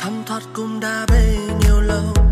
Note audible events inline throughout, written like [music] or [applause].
thấm thoát cũng đã bấy nhiêu lâu.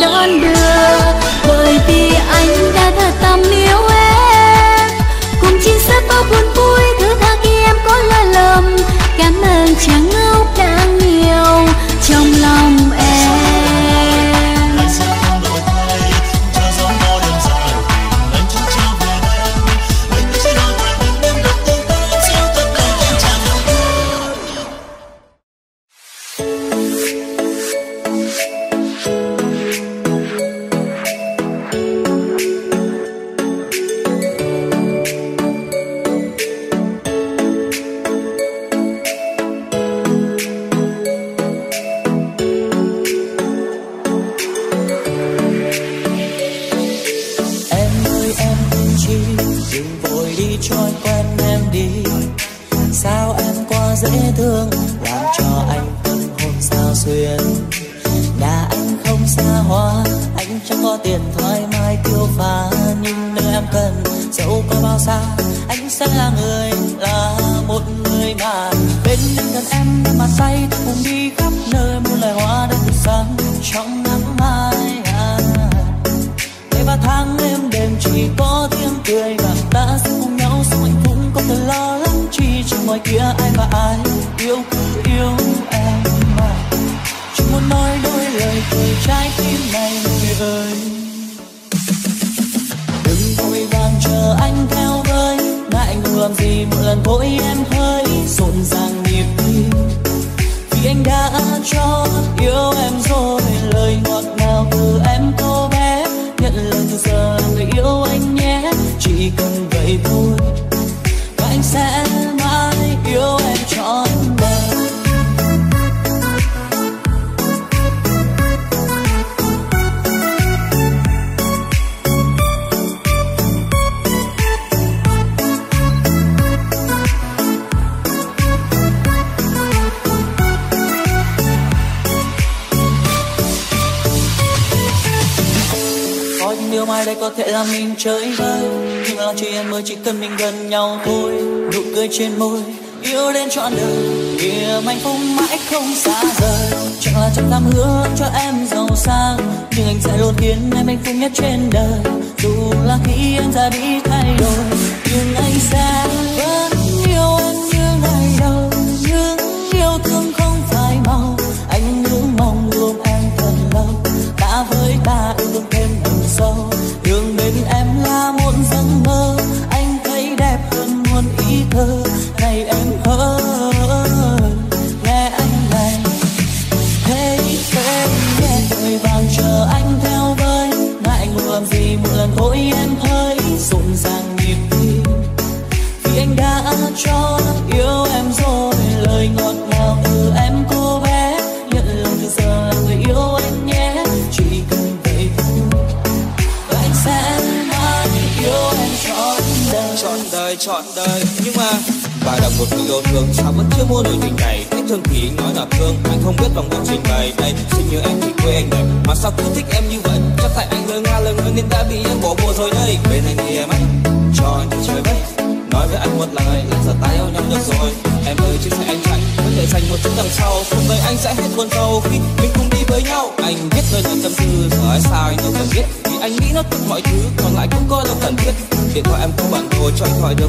đón đưa. Bởi vì anh đã thật tâm yêu em. Cùng chia xác bao buồn vui, thứ tha khi em có lỗi lầm. Cảm ơn chẳng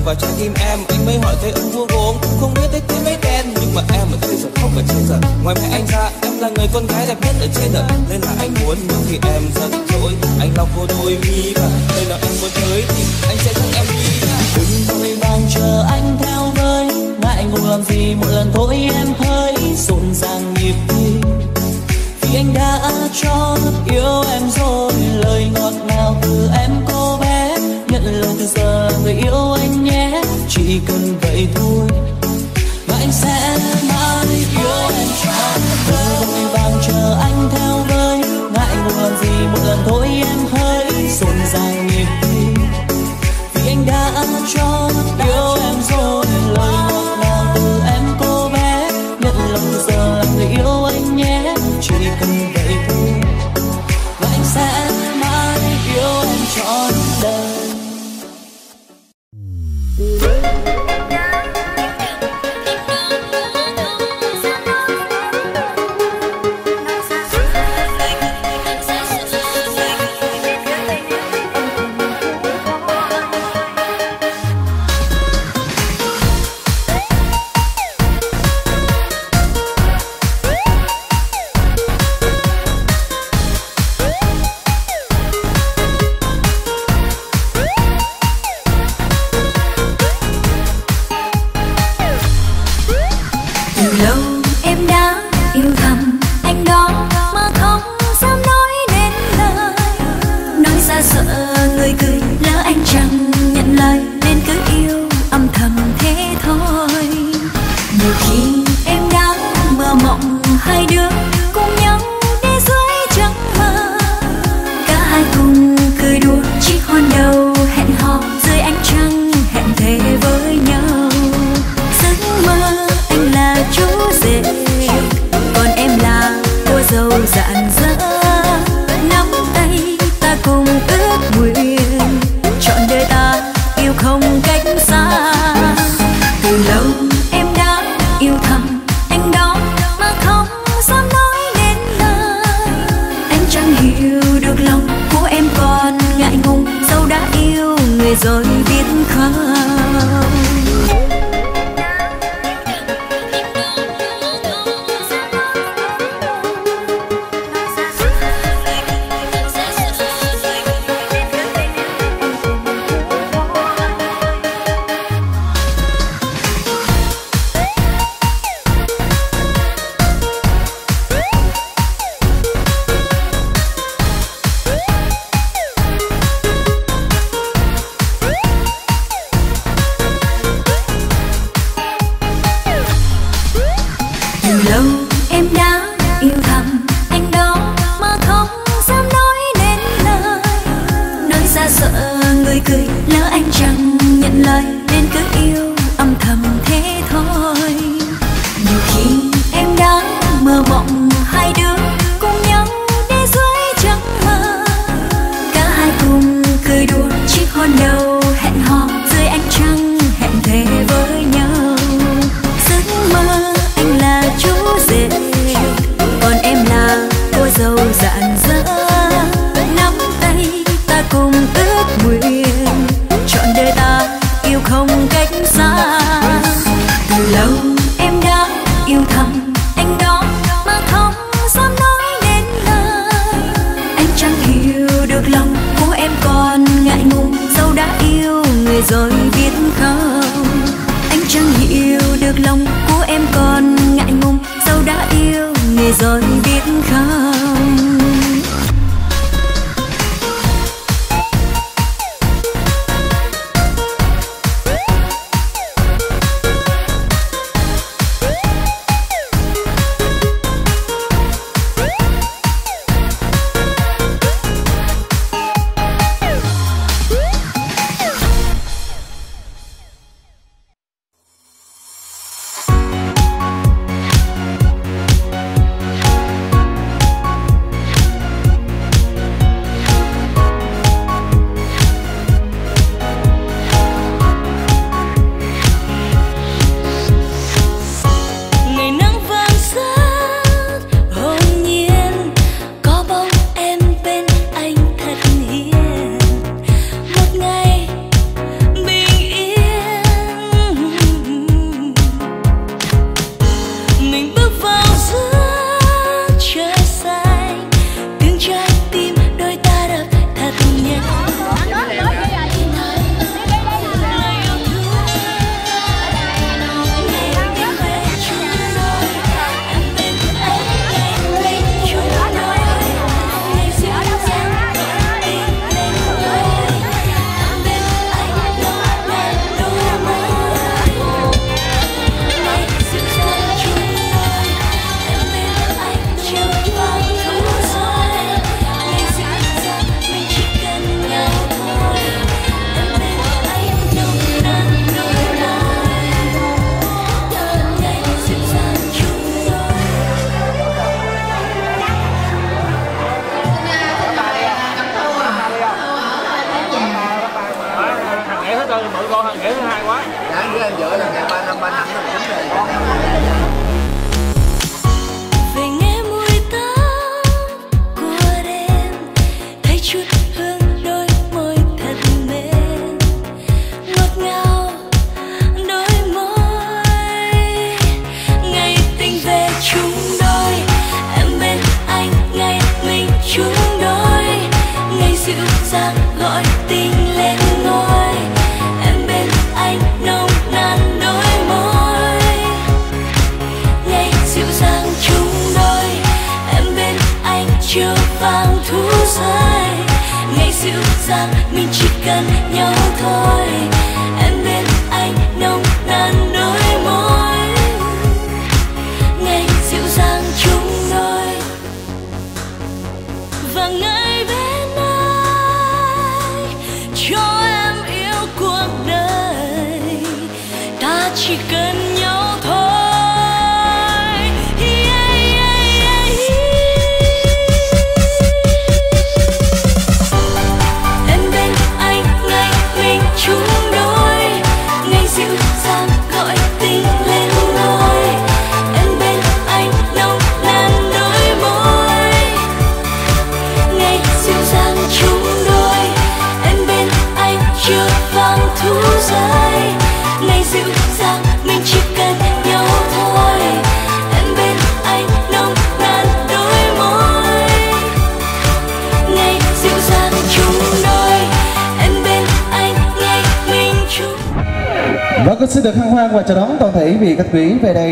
vào trái tim em. Anh mới hỏi thấy ông vua gốm không biết tới tiếng mấy tên. Nhưng mà em mà thấy giờ không phải trên giờ. Ngoài mẹ anh ra, em là người con gái đẹp nhất ở trên đời. Nên là anh muốn nhưng thì em giận dỗi. Anh lau cô đôi mi và đây là em muốn tới thì anh sẽ dẫn em đi 在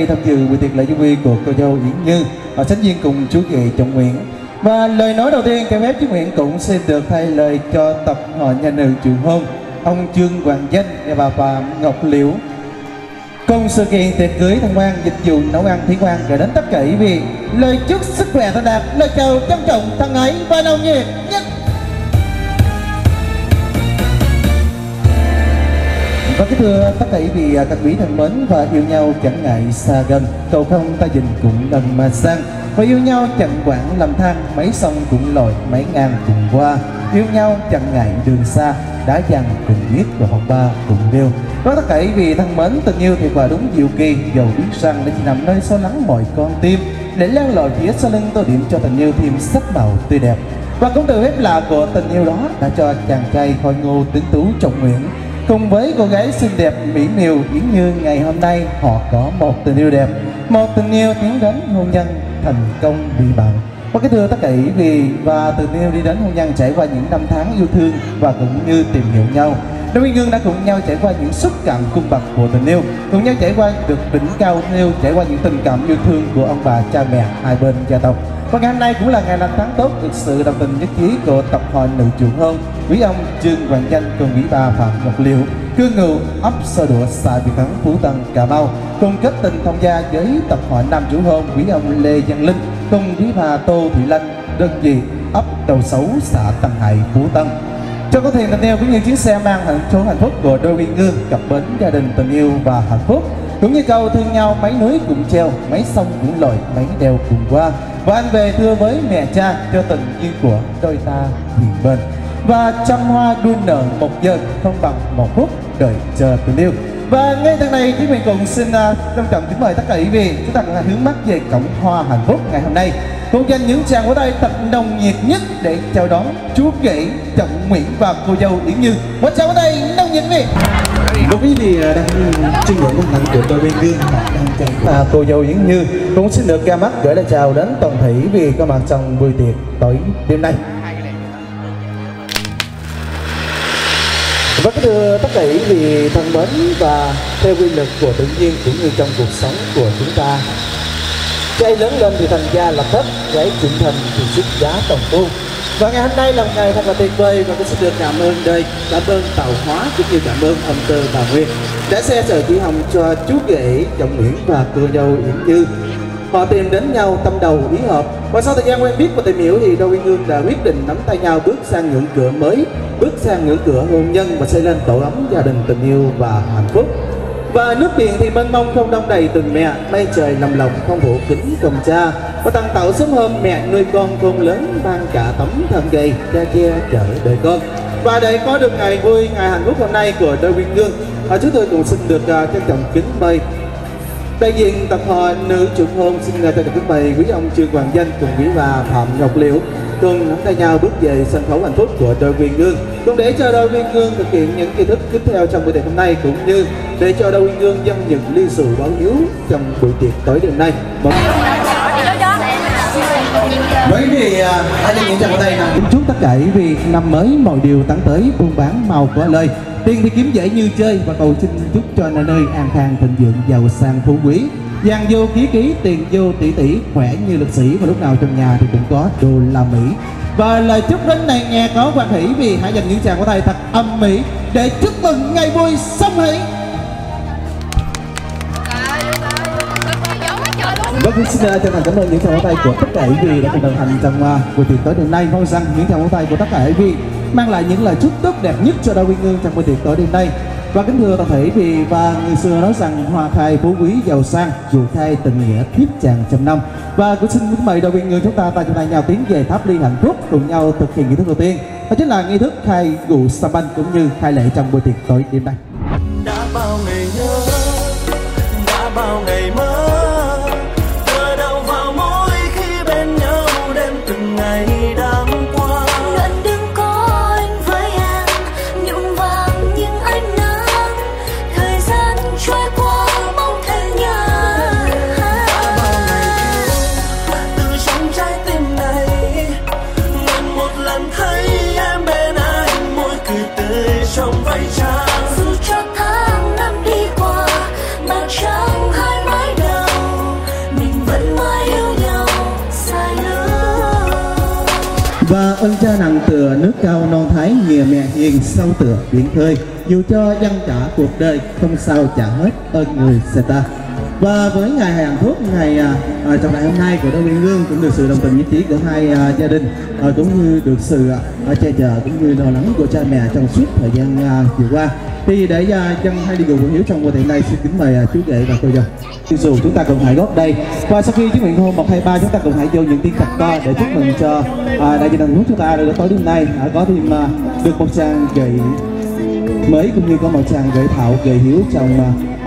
tham dự buổi tiệc lễ cưới của cô dâu Diễn Như. Và sinh viên cùng chú rể trọng Nguyễn và lời nói đầu tiên kèm phép chú Nguyễn cũng xin được thay lời cho tập họ nhà nữ chủ hôn, ông trương hoàng danh và bà phạm ngọc liễu. Cùng sự kiện tiệc cưới tham quan dịch vụ nấu ăn thiên quan gửi đến tất cả quý vị. Lời chúc sức khỏe thân đạt, lời chào trân trọng thân ái và nồng nhiệt nhất và kính thưa tất cả quý vị à, các quý thân mến và yêu nhau chẳng ngại xa gần. Cầu không ta dình cũng gần mà sang. Và yêu nhau chẳng quản làm than, mấy sông cũng lội, mấy ngàn cùng qua. Yêu nhau chẳng ngại đường xa đã dằn cùng biết và học ba cùng đều có tất cả vì thân mến, tình yêu thì quả đúng diệu kỳ. Dầu biết rằng để chỉ nằm nơi sâu lắng mọi con tim. Để len lỏi phía sau lưng tô điểm cho tình yêu thêm sắc màu tươi đẹp. Và cũng từ phép lạ của tình yêu đó đã cho chàng trai khôi ngô tính tú trọng nguyện cùng với cô gái xinh đẹp mỹ miều Yến Như, ngày hôm nay họ có một tình yêu đẹp. Một tình yêu tiến đến hôn nhân thành công vì bạn và cái thưa tất cả quý vị, và từ yêu đi đến hôn nhân trải qua những năm tháng yêu thương và cũng như tìm hiểu nhau. Đôi Nguyên Dương đã cùng nhau trải qua những xúc cảm cung bậc của tình yêu, Cùng nhau trải qua được đỉnh cao tình yêu, Trải qua những tình cảm yêu thương của ông bà, cha mẹ, hai bên gia tộc. Và ngày hôm nay cũng là ngày làm tháng tốt Được sự đồng tình nhất trí của tập hội nữ chủ hôn Quý ông Trương Hoàng Danh cùng quý bà Phạm Ngọc Liệu Cư ngụ ấp Sơ Đũa, xã Việt Thắng, Phú Tân, Cà Mau, Cùng kết tình thông gia với tập hội nam chủ hôn Quý ông Lê Văn Linh Cùng quý bà Tô Thị Lanh, đơn vị ấp Đầu Xấu, xã Tân Hải, Phú Tân. Cho có thuyền tình yêu cũng như chiếc xe mang hạnh số hạnh phúc của đôi viên ngư cặp bến gia đình tình yêu và hạnh phúc cũng như câu thương nhau mấy núi cũng treo mấy sông cũng lội mấy đèo cùng qua. Và anh về thưa với mẹ cha cho tình duyên của đôi ta hiền bên. Và trăm hoa đua nở một giờ không bằng một phút đợi chờ tình yêu. Và ngay tháng này chúng mình cùng xin uh, trân trọng kính mời tất cả quý vị. Chúng ta cùng hướng mắt về cổng hoa hạnh phúc ngày hôm nay. Cùng dành những tràng của tay thật nồng nhiệt nhất để chào đón chú rể trọng nguyễn và cô dâu yến như. Một tràng của tay nồng nhiệt vị đối quý vị à, đang trưng dụng công hạnh của tôi bên chào và cô dâu yến như cũng xin được ca mắt gửi lời chào đến toàn thể vì có mặt trong buổi tiệc tối đêm nay. Vâng thưa tất cả quý vị thân mến và theo quy luật của tự nhiên cũng như trong cuộc sống của chúng ta Trai lớn lên thì thành gia lập thất, gái trưởng thành thì xuất giá tổng tu và ngày hôm nay là một ngày thật là tuyệt vời và tôi xin được cảm ơn đây cảm ơn tàu hóa, cũng như cảm ơn ông tơ bà Nguyên đã xe sở chỉ hồng cho chú rể, chồng Nguyễn và cô dâu Yến Như. Họ tìm đến nhau tâm đầu ý hợp. Và sau thời gian quen biết và tìm hiểu thì đôi uyên hương đã quyết định nắm tay nhau bước sang ngưỡng cửa mới, bước sang ngưỡng cửa hôn nhân và xây lên tổ ấm gia đình tình yêu và hạnh phúc và nước biển thì mênh mông không đông đầy từng mẹ. Mây trời lầm lộng không phủ kính cùng cha và tăng tạo sớm hôm mẹ nuôi con con lớn mang cả tấm thân gầy cha che chở đời con. Và để có được ngày vui ngày hạnh phúc hôm nay của đôi uyên hương à, chúng tôi cũng xin được uh, trân trọng kính mời đại diện tập hội nữ trưởng hôn xin à, trân được kính mời quý ông trương hoàng danh cùng quý bà phạm ngọc liễu cùng nắm tay nhau bước về sân khấu hạnh phúc của đôi viên gương cùng để cho đôi viên gương thực hiện những nghi thức tiếp theo trong buổi tiệc hôm nay cũng như để cho đôi viên gương dâng những ly rượu báo hiếu trong buổi tiệc tối đêm nay. Một... Với vì à, hãy uh, những chào tay nào chúc tất cả quý vị năm mới mọi điều tắn tới buôn bán màu của lời. Tiền thì kiếm dễ như chơi và cầu xin chúc cho nơi an khang thịnh vượng giàu sang phú quý vàng vô ký ký tiền vô tỷ tỷ khỏe như lực sĩ và lúc nào trong nhà thì cũng có đô la mỹ và lời chúc đến này nghe có quan hỷ vì hãy dành những chàng của thầy thật âm mỹ để chúc mừng ngày vui sông hỷ Vâng, xin chân thành cảm ơn những tràng vỗ tay của tất cả quý vị đã cùng đồng hành trong uh, buổi tiệc tối đêm nay. Mong rằng những tràng vỗ tay của tất cả quý vị mang lại những lời chúc tốt đẹp nhất cho đôi Quyên Ngương trong buổi tiệc tối đêm nay. Và kính thưa toàn thể vì và người xưa nói rằng hoa khai phú quý giàu sang, dù khai tình nghĩa kiếp chàng trăm năm. Và cũng xin kính mời đôi viên người chúng ta ta chúng ta nhau tiến về tháp ly hạnh phúc cùng nhau thực hiện nghi thức đầu tiên. Đó chính là nghi thức khai gụ sa banh cũng như khai lễ trong buổi tiệc tối đêm nay. Non mẹ hiền sâu tựa biển khơi dù cho dân trả cuộc đời không sao trả hết ơn người sẽ ta. Và với ngày hàng thuốc ngày à, à trong ngày hôm nay của đông Nguyên Hương cũng được sự đồng tình nhất trí của hai à, gia đình à, cũng như được sự à, che chở cũng như lo lắng của cha mẹ trong suốt thời gian à, vừa qua thì để à, uh, dân hai đi gù hiếu trong buổi tiệc này xin kính mời uh, chú rể và cô dâu. Dù chúng ta cùng hãy góp đây và sau khi chứng nguyện hôn một hai ba chúng ta cùng hãy vô những tiếng cặp to để chúc mừng cho uh, đại diện đồng chúng ta được tối đêm nay uh, có thêm uh, được một trang gậy mới cũng như có một trang gợi thảo gợi hiếu trong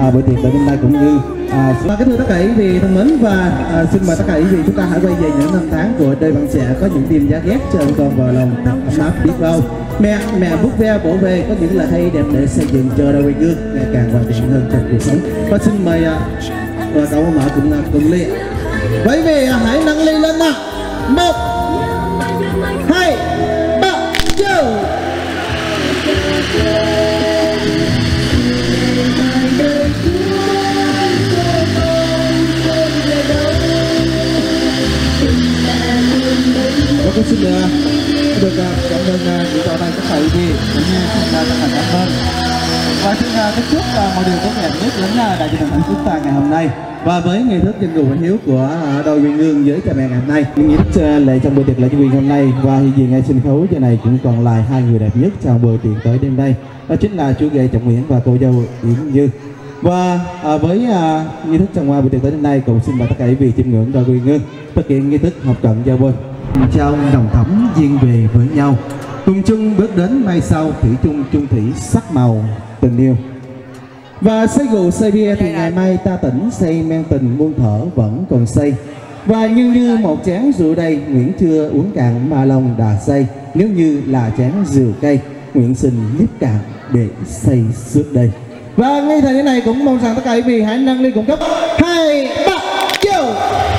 uh, buổi tiệc tối đêm nay cũng như À, và kính thưa tất cả quý vị thân mến và à, xin mời tất cả quý vị chúng ta hãy quay về những năm tháng của đời bạn trẻ có những đêm giá ghét cho còn vào lòng thật ấm áp biết bao mẹ mẹ bút ve bổ về có những lời hay đẹp để xây dựng cho đôi quê gương ngày càng hoàn thiện hơn trong cuộc sống. Và xin mời à, và cậu mở cũng à, cùng ly vậy vị hãy nâng ly lên nào. Một hai ba go! Và cũng xin uh, được à, cảm ơn à, uh, những trò này các thầy đi cũng như xin uh, chân cảm ơn và xin à, kính chúc mọi điều tốt đẹp nhất đến đại gia đình hạnh phúc ta ngày hôm nay. Và với nghi thức dân cụ hiếu của đôi quyền lương với cha mẹ ngày hôm nay những nghi thức uh, lệ trong buổi tiệc lễ cho quyền hôm nay và hiện diện ngay sân khấu giờ này cũng còn lại hai người đẹp nhất trong buổi tiệc tới đêm nay. Đó chính là chú rể trọng nguyễn và cô dâu yến như. Và à, với à, nghi thức trong buổi tiệc tới đêm nay cũng xin mời tất cả quý vị chiêm ngưỡng đôi quyền ngương thực hiện nghi thức học cận giao bôi trao đồng thắm duyên về với nhau. Cùng chung bước đến mai sau, thủy chung chung thủy sắc màu, tình yêu. Và say rượu say bia thì ngày mai ta tỉnh say men tình muôn thở vẫn còn say và như như một chén rượu đây Nguyễn chưa uống cạn mà lòng đã say. Nếu như là chén rượu cây Nguyễn xin nhấp cạn để say suốt đây. Và ngay thời điểm này cũng mong rằng tất cả quý vị hãy nâng ly cùng cấp. Hai, ba go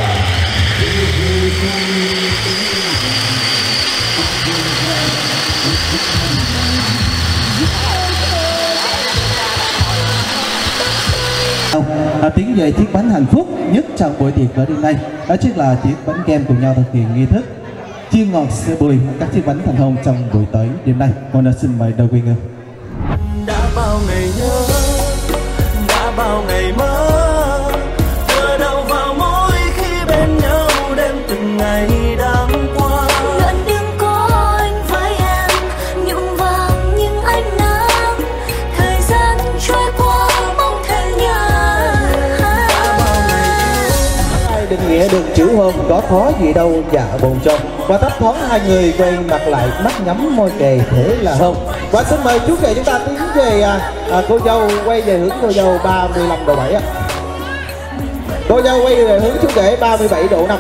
à, tiến về chiếc bánh hạnh phúc nhất trong buổi tiệc ở đêm nay đó chính là chiếc bánh kem cùng nhau thực hiện nghi thức. Chia ngọt sữa bùi các chiếc bánh thành hôn trong buổi tối đêm nay. Con đã xin mời đầu quyên ngư đã bao ngày nhớ đã bao ngày mơ ai định chữ hôn có khó gì đâu dạ bồn chồng và thấp thoáng hai người quay mặt lại mắt nhắm môi kề thế là hôn và xin mời chú kề chúng ta tiến về à, à, cô dâu quay về hướng cô dâu 35 độ 7 ạ. Cô dâu quay về hướng chú rể 37 độ 5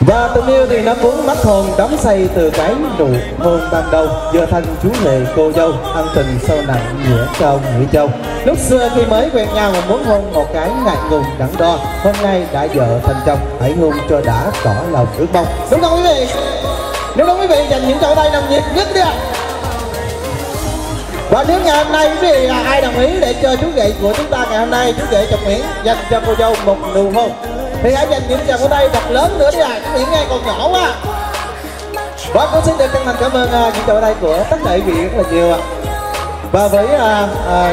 Và tình yêu thì nó cuốn mắt hồn, đắm say từ cái nụ hôn ban đầu. Giờ thành chú lệ cô dâu Thân tình sâu nặng nghĩa châu nghĩa châu. Lúc xưa khi mới quen nhau mà muốn hôn một cái ngại ngùng đắn đo. Hôm nay đã vợ thành chồng, Hãy hôn cho đã tỏ lòng ước mong. Đúng không quý vị? Nếu đúng quý vị? Dành những trò tay nồng nhiệt nhất đi ạ. Và nếu ngày hôm nay quý vị là ai đồng ý để cho chú rể của chúng ta ngày hôm nay, chú rể chồng Nguyễn dành cho cô dâu một nụ hôn? Thì hãy dành những tràng của tay thật lớn nữa đi à. Những Nguyễn nghe còn nhỏ quá. Và cũng xin được chân thành cảm ơn uh, những tràng tay của tất cả quý vị rất là nhiều ạ. Và với uh,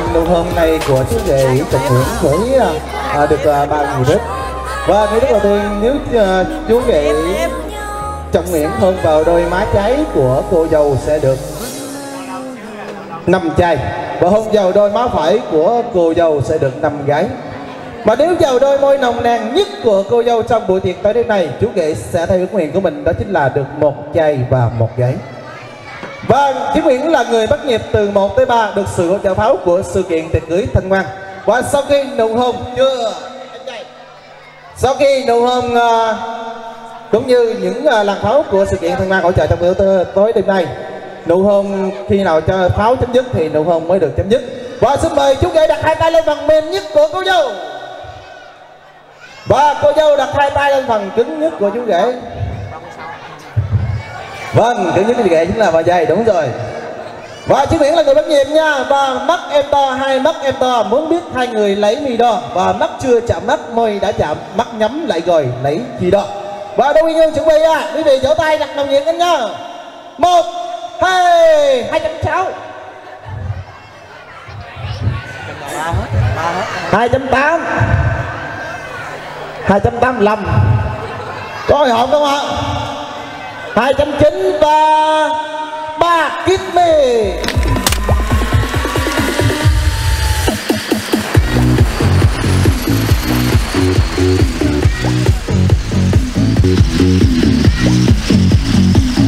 uh, nụ hôn này của chú rể tận Nguyễn với uh, được uh, ba người đức. Và ngay lúc đầu tiên nếu uh, chú rể trọng Nguyễn hôn vào đôi má trái của cô dâu sẽ được năm chai. Và hôn vào đôi má phải của cô dâu sẽ được năm gái mà nếu vào đôi môi nồng nàn nhất của cô dâu trong buổi tiệc tới đêm này chú nghệ sẽ theo ước nguyện của mình đó chính là được một chai và một giấy Vâng, chú Nguyễn là người bắt nhịp từ 1 tới 3 được sự hỗ trợ pháo của sự kiện tiệc cưới thanh ngoan và sau khi nụ hôn chưa sau khi nụ hôn uh, cũng như những uh, làn pháo của sự kiện thanh ngoan hỗ trợ trong buổi tối đêm nay nụ hôn khi nào cho pháo chấm dứt thì nụ hôn mới được chấm dứt. Và xin mời chú nghệ đặt hai tay lên phần mềm nhất của cô dâu và cô dâu đặt hai tay lên phần cứng nhất của chú rể. Vâng cứng nhất của chú rể chính là bà dây đúng rồi. Và chú Nguyễn là người bắt nhịp nha. Và mắt em to, hai mắt em to. Muốn biết hai người lấy mi đo. Và mắt chưa chạm mắt, môi đã chạm Mắt nhắm lại rồi, lấy gì đo. Và đâu nguyên chuẩn bị à. Quý vị vỗ tay đặt đồng nhiệt anh nha. Một, hai, hai trăm sáu. Hai trăm tám. 285 có hồi hộp không ạ? 293 ba. Kít mì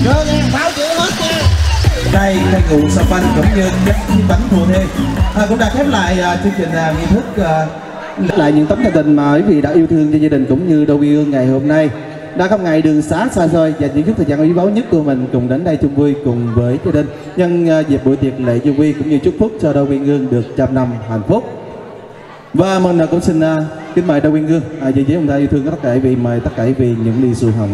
Chơi nghe pháo chữ hết nha. Đây cây cụ sà banh cũng như bánh thua thêm à, cũng đã khép lại uh, chương trình uh, nghi thức uh, lại những tấm gia tin mà quý vị đã yêu thương cho gia đình cũng như đôi quy ương ngày hôm nay. Đã không ngày đường xá xa xôi và những chút thời gian quý báu nhất của mình cùng đến đây chung vui cùng với gia đình. Nhân à, dịp buổi tiệc lễ chung vui cũng như chúc phúc cho đôi quyên ương được trăm năm hạnh phúc. Và mình cũng xin à, kính mời đôi quyên ương. À, về với ông ta yêu thương tất cả vì mời tất cả vì những ly xu hồng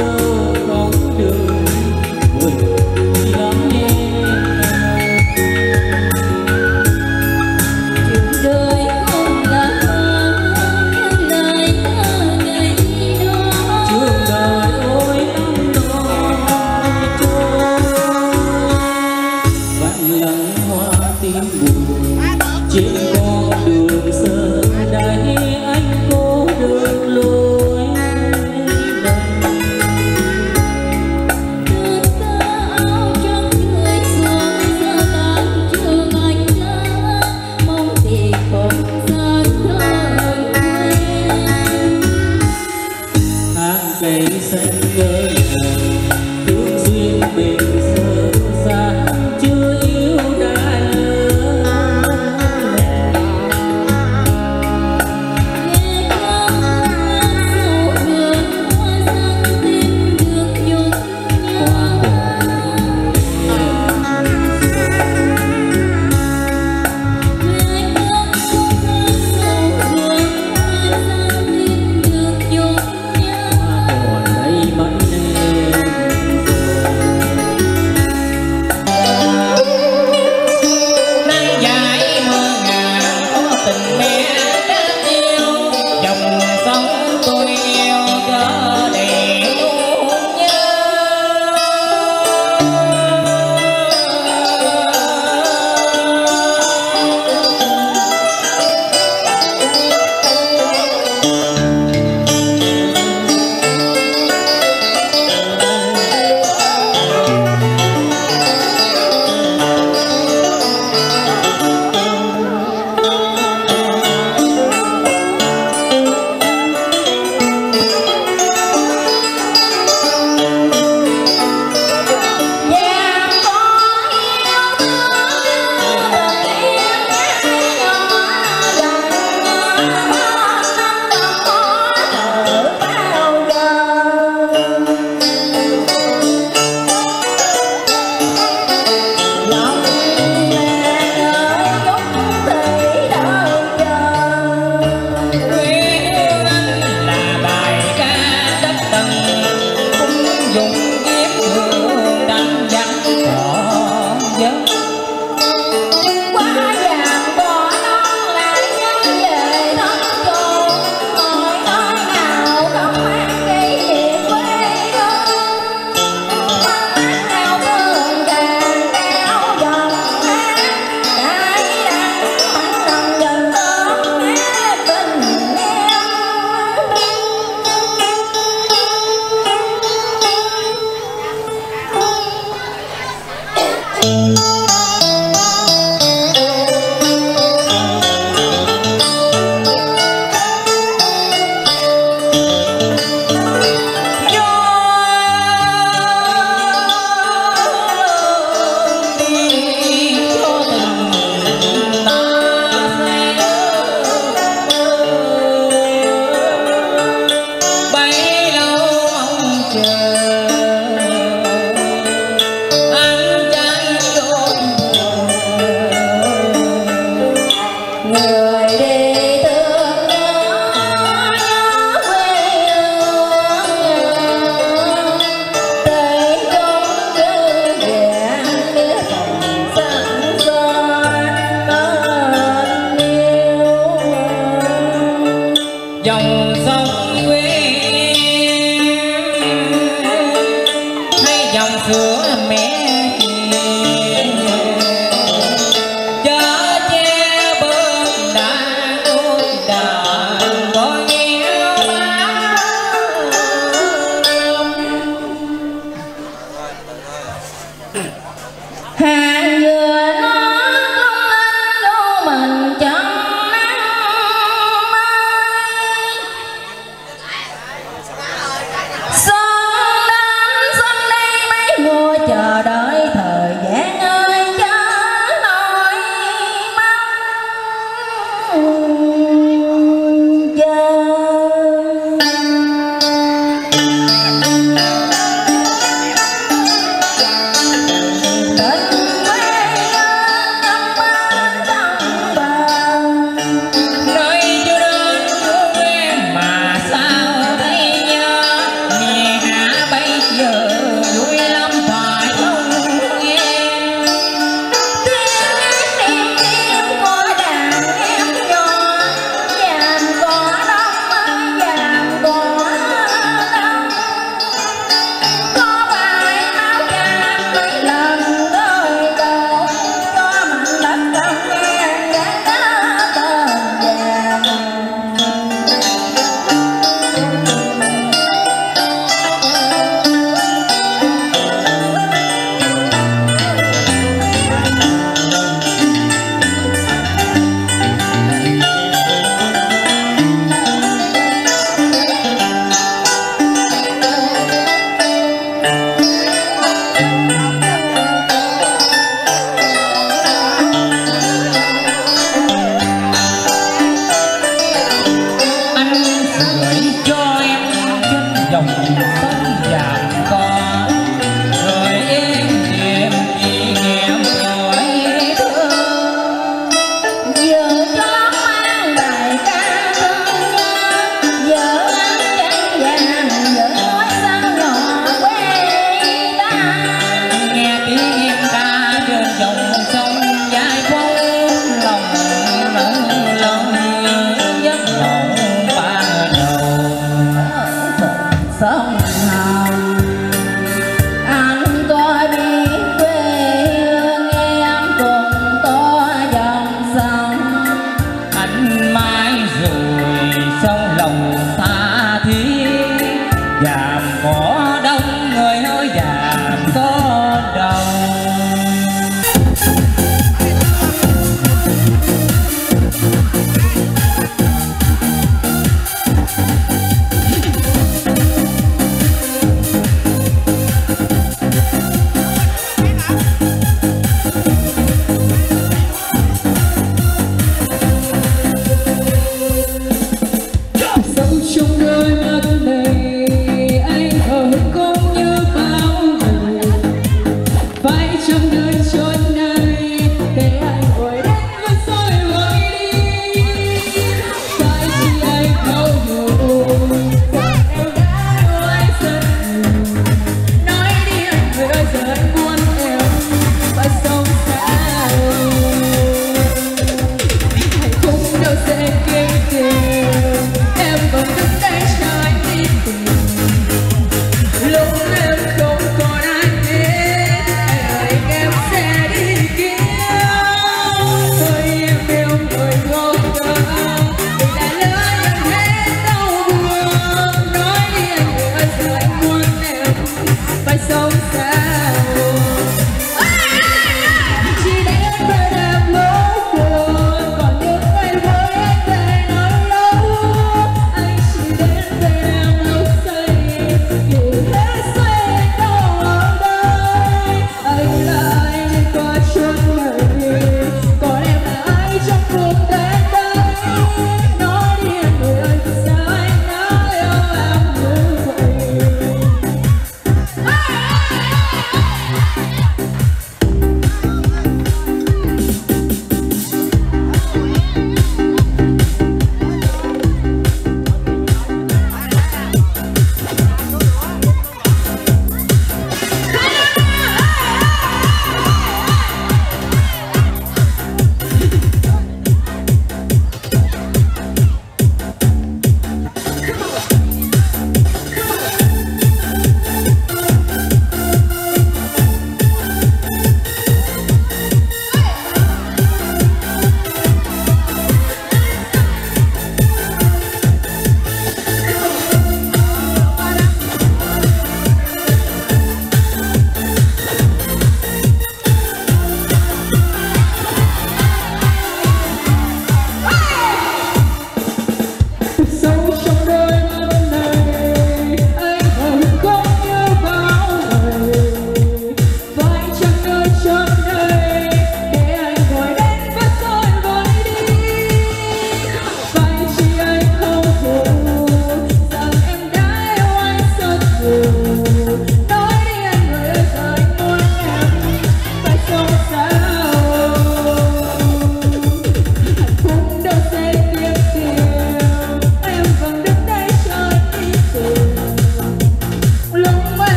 Còn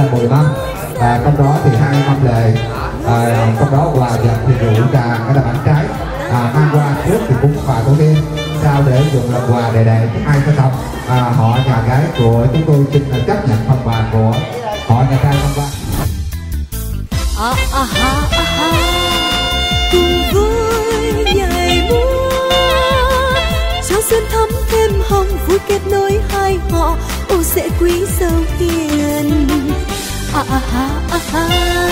à, 10 năm. Và trong đó thì hai năm lề à, trong đó quà vật thì rượu trà cái là bánh trái. À, mang qua trước thì cúng bà tổ tiên sau để dùng làm quà để đại hai cái tập à, họ nhà gái của chúng tôi xin là 啊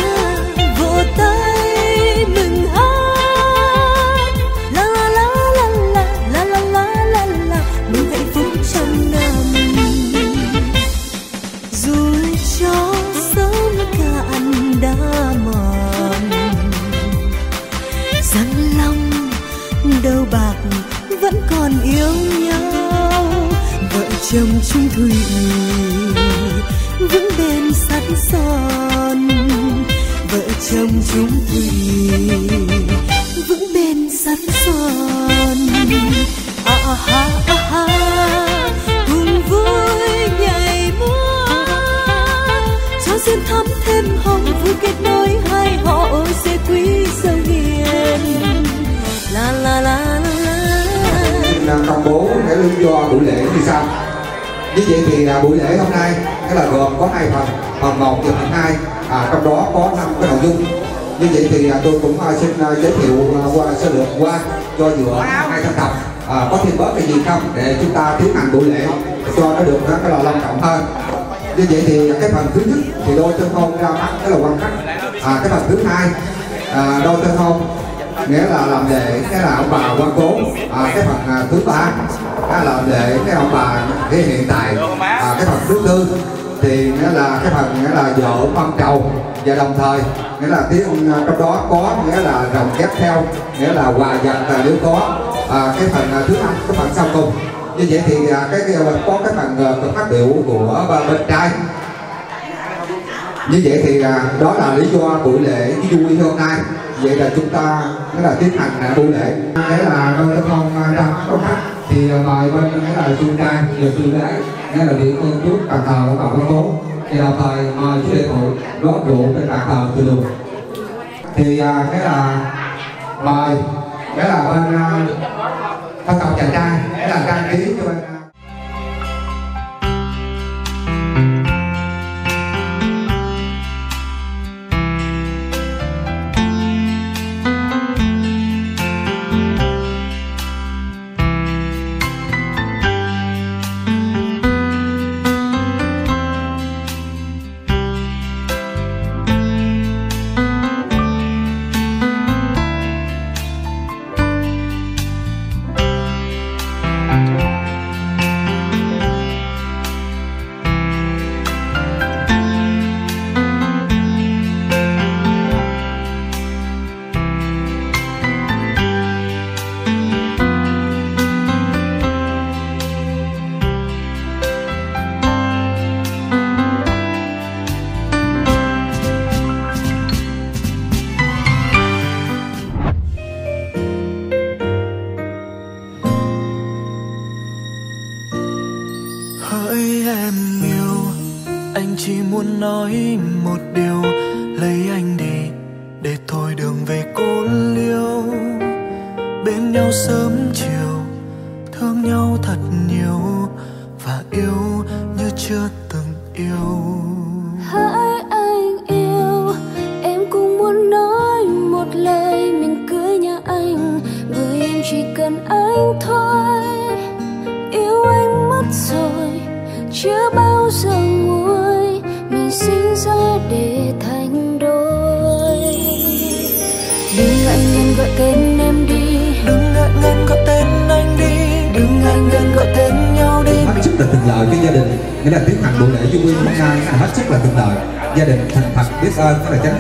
tôi cũng à, xin à, giới thiệu à, qua sơ lược qua cho giữa hai thân tộc à, có thêm bớt cái gì không? Để chúng ta tiến hành buổi lễ cho nó được nó cái là long trọng hơn. Như vậy thì cái phần thứ nhất thì đôi chân hôn ra mắt cái là quan khách. À, cái phần thứ hai à, đôi chân hôn nghĩa là làm lễ cái là ông bà quan cố. À, cái phần à, thứ ba cái là lễ cái ông bà cái hiện tại. À, cái phần thứ tư thì nghĩa là cái phần nghĩa là vợ ban trầu và đồng thời nghĩa là tiếng trong đó có nghĩa là rồng ghép theo nghĩa là quà vật là nếu có à, cái phần à, thứ năm cái phần sau cùng. Như vậy thì à, cái, cái có cái phần à, phát biểu của bên trai. Như vậy thì à, đó là lý do buổi lễ vui hôm nay. Vậy là chúng ta nghĩa là tiến hành à, buổi lễ. Đấy là con tấm hôn trong công khách. Thì mời bên nghĩa là trung trai và sư gái nghĩa là địa phương trước bàn thờ của bà con phố thì đồng thời mời chú lễ hội đón rượu trên bàn thờ từ đường. Thì à, cái là mời cái là bên à, thân tộc chàng trai cái là đăng ký cho bên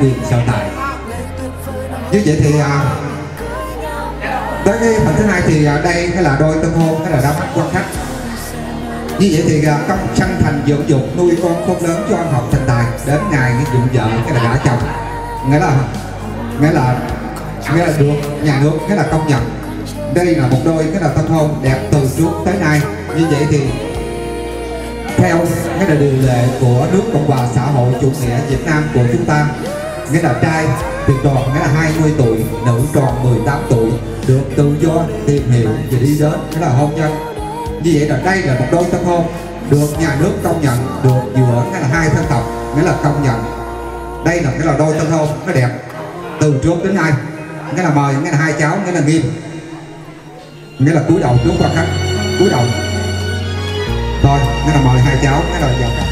quyền sở tại như vậy thì à, tới cái phần thứ hai thì à, đây cái là đôi tân hôn cái là đám quan khách. Như vậy thì à, công sanh thành dưỡng dục nuôi con khôn lớn cho ăn học thành tài đến ngày cái dựng vợ cái là gả chồng. Nghĩa là nghĩa là nghĩa là được nhà nước cái là công nhận. Đây là một đôi cái là tân hôn đẹp từ trước tới nay. Như vậy thì theo cái là điều lệ của nước cộng hòa xã hội chủ nghĩa việt nam của chúng ta nghĩa là trai thì tròn nghĩa là 20 tuổi, nữ tròn 18 tuổi, được tự do, tìm hiểu và đi đến. Nghĩa là hôn nhân. Như vậy là đây là một đôi tân hôn, được nhà nước công nhận, được giữa nghĩa là hai thân tộc, nghĩa là công nhận. Đây là cái là đôi tân hôn, nó đẹp. Từ trước đến nay, nghĩa là mời, nghĩa là hai cháu, nghĩa là nghiêm. Nghĩa là cúi đầu trước quan khách, cúi đầu. Thôi nghĩa là mời hai cháu, nghĩa là vào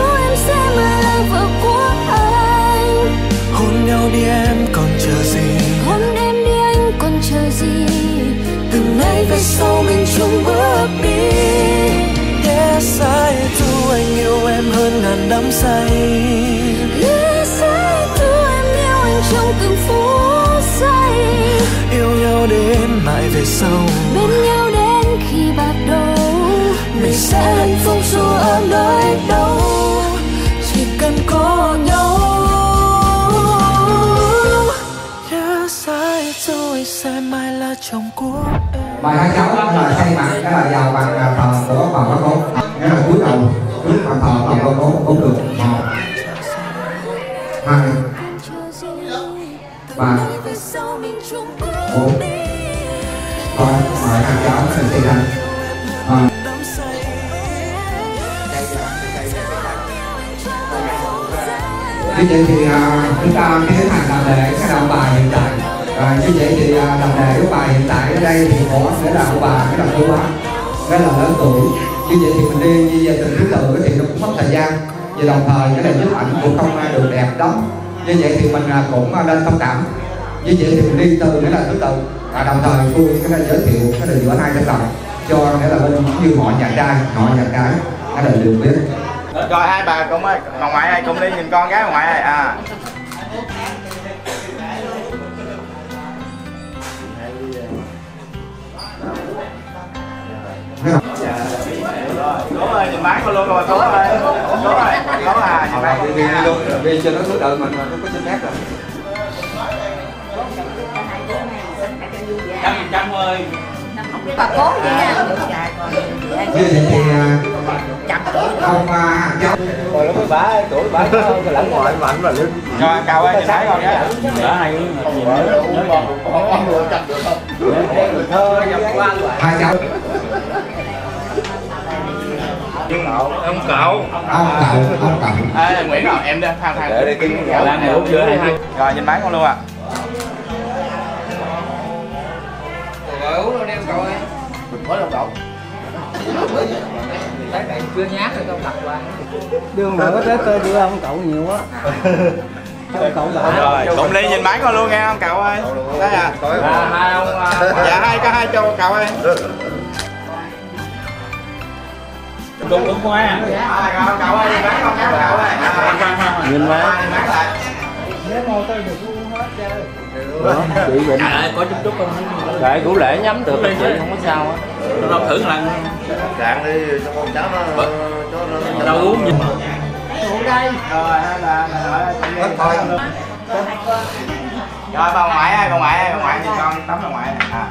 về sau. Bên nhau đến khi bạc đầu. Mình sẽ hạnh phúc dù ở nơi đâu chỉ cần có nhau. Yes I do anh sẽ mãi là chồng của em. Mời hai cháu là xây mặt cái là vào bàn à, thờ của bà có cố nghĩa là cúi đầu trước bàn thờ bà có cố cũng được mời hai à, như vậy thì à, chúng ta tiến hành làm đề cái đầu bài hiện tại. À, như vậy thì làm đề của bài hiện tại ở đây thì có sẽ là của bà cái đồng cô bác cái là lớn tuổi. Như vậy thì mình đi như vậy từng thứ tự thì nó cũng mất thời gian. Và đồng thời cái là giúp ảnh cũng không được đẹp lắm như vậy thì mình à, cũng à, nên thông cảm. Như vậy thì mình đi từ nghĩa là thứ tự và đồng thời tôi cái giới thiệu cái là giữa hai dân tộc cho nghĩa là bên như họ nhà trai họ nhà gái cái là đều biết rồi hai bà cũng ơi bà ngoại ơi cùng đi nhìn con gái bà ngoại ơi à Cố ơi, nhìn bán luôn rồi, cố ơi Cố ơi, cố à, nhìn bán đi luôn đi cho nó thứ tự mình nó có xin phép rồi trăm trăm ơi bà cố vậy nha. Như vậy thì à, ông à, cháu Rồi lúc bà tuổi cái lãng ngoại mạnh mà lưng Rồi cào ơi, nhìn bán con nhé đã hay nhìn nhớ nhớ con hai cháu. Ông cậu. Ông cậu. Ông cậu Ê, Nguyễn rồi, em đi, thang thang. Để đi kiếm lan này giữa hai Rồi, nhìn bán con luôn à đường nữa tới tôi đưa ông cậu nhiều quá. [laughs] Ông cậu đã Rồi, cùng đi nhìn bán con luôn nghe ông cậu ơi? Đây à. À, hai ông à, [laughs] Dạ, hai có hai cho cậu ơi. Đúng đúng quá. Rồi, cậu ơi, nhìn bán con cậu ơi. Nhìn má. Nhìn bán lại chị bệnh trời ơi có chút chút không để củ lễ nhắm được chị không có sao á. Đâu thử lần. Cạn đi cho con cháu nó cho nó đâu uống nhìn. Rồi, hai bà, bà nội ơi, thôi Rồi, bà ngoại ơi, bà ngoại ơi, bà ngoại nhìn con tắm bà ngoại. À.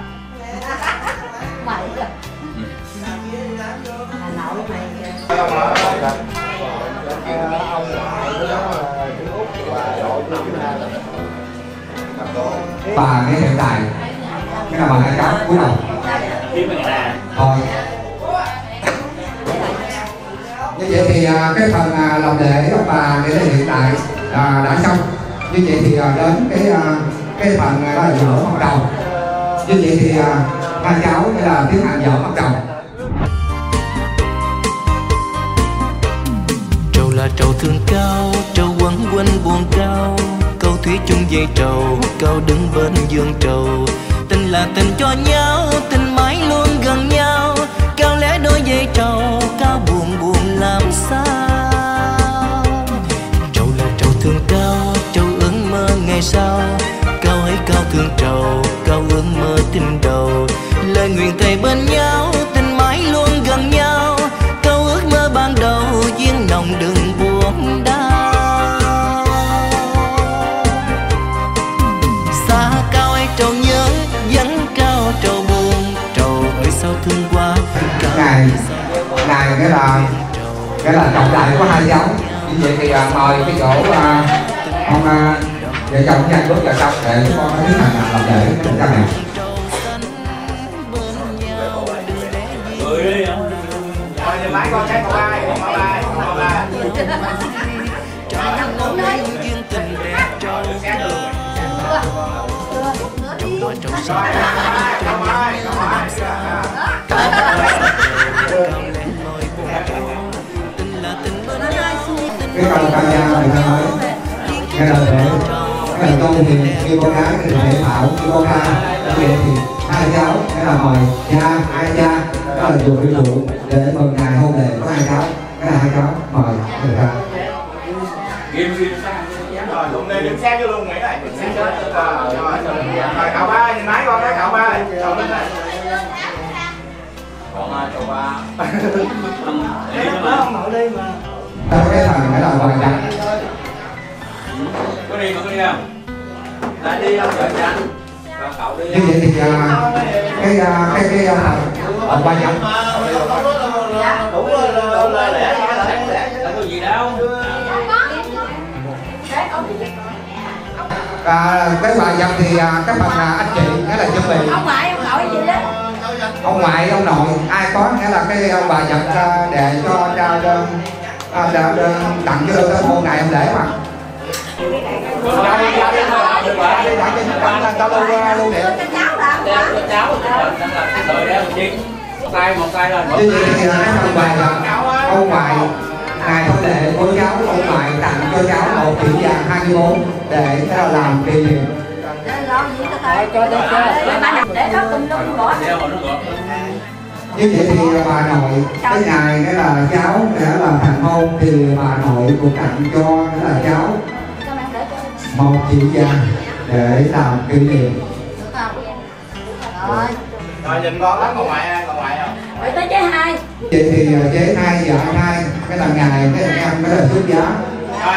bà cái hiện tại cái là bà hai cháu cuối đầu. Thôi. Như vậy thì à, cái phần à, lòng làm lễ ông bà lễ hiện tại à, đã xong. Như vậy thì à, đến cái cái phần đó là dở bắt đầu. Như vậy thì hai cháu đây là tiến hành dở bắt đầu. Trầu là trầu thương cao trầu quấn quanh buồn cao thủy chung dây trầu, cao đứng bên dương trầu. Tình là tình cho nhau, tình mãi luôn gần nhau. Cao lẽ đôi dây trầu, cao buồn buồn làm sao? Trầu là trầu thương cao, trầu ước mơ ngày sau. Cao hãy cao thương trầu, cao ước mơ tình đầu. Lời nguyện thề bên nhau, tình mãi luôn gần nhau. Câu ước mơ ban đầu, duyên nồng đừng buông đau. Này cái là cái là trọng đại của hai cháu như vậy thì à, mời cái chỗ à, ông à, vợ chồng nhanh bước vào trong để chúng con tiến hành làm lễ trong căn này cười đi Rồi, nhìn bán con cái của ai, cậu ai, cậu ai duyên tình đẹp trầu trầu Rồi, sao cậu ai, cậu ai cái câu ca gia người ta nói cái là để cái là con thì khi con gái thì để thảo khi con ca. Như vậy thì hai cháu cái là mời cha hai cha cái là dùng đi rượu để mừng ngày hôn lễ của hai cháu. Cái là hai cháu mời người ta. Ghim sang. Rồi, cùng đi, đứng sang cho luôn Nguyễn này. Đứng sang cho Rồi, rồi, rồi, cậu ba, nhìn máy con cái cậu ba. Cậu lên này. Còn ai cậu ba. Đi Nó không nội đi mà đó, cái thằng phải làm hoàn chặt có đi mà có đi không lại đi không đợi anh còn cậu đi như vậy thì à, cái à, cái cái à, ông ba nhậm Đủ lên, lên, lên, lẻ, lẻ, lẻ đâu có gì đâu à, cái bà nhậm thì à, các bạn là anh chị nghĩa là chuẩn bị ông ngoại ông nội gì đó ông ngoại ông nội ai có nghĩa là cái ông bà nhậm ra ờ, để cho ra đơn? À, ra đơn tặng cho đơn hôn ngày em để mà ra đi ra đi ra đi ra tao luôn luôn điện cháu cho cháu làm một tay một tay lên như vậy thì ông bà nhậm ông ngoại ngày thông lệ cô cháu ông ngoại tặng cho cháu một chỉ vàng 24 để cái là làm kỷ niệm cho để để đó tùm lum bỏ như vậy thì bà nội cái ngày cái là cháu sẽ là thành hôn thì bà nội cũng tặng cho cái là cháu. Một chỉ vàng để làm kỷ niệm. Rồi. Rồi nhìn con lắm còn ngoại còn ngoại không rồi tới chế hai. Vậy thì ờ, chế hai dạ hai. Cái là ngày cái là em cái là xuất giá.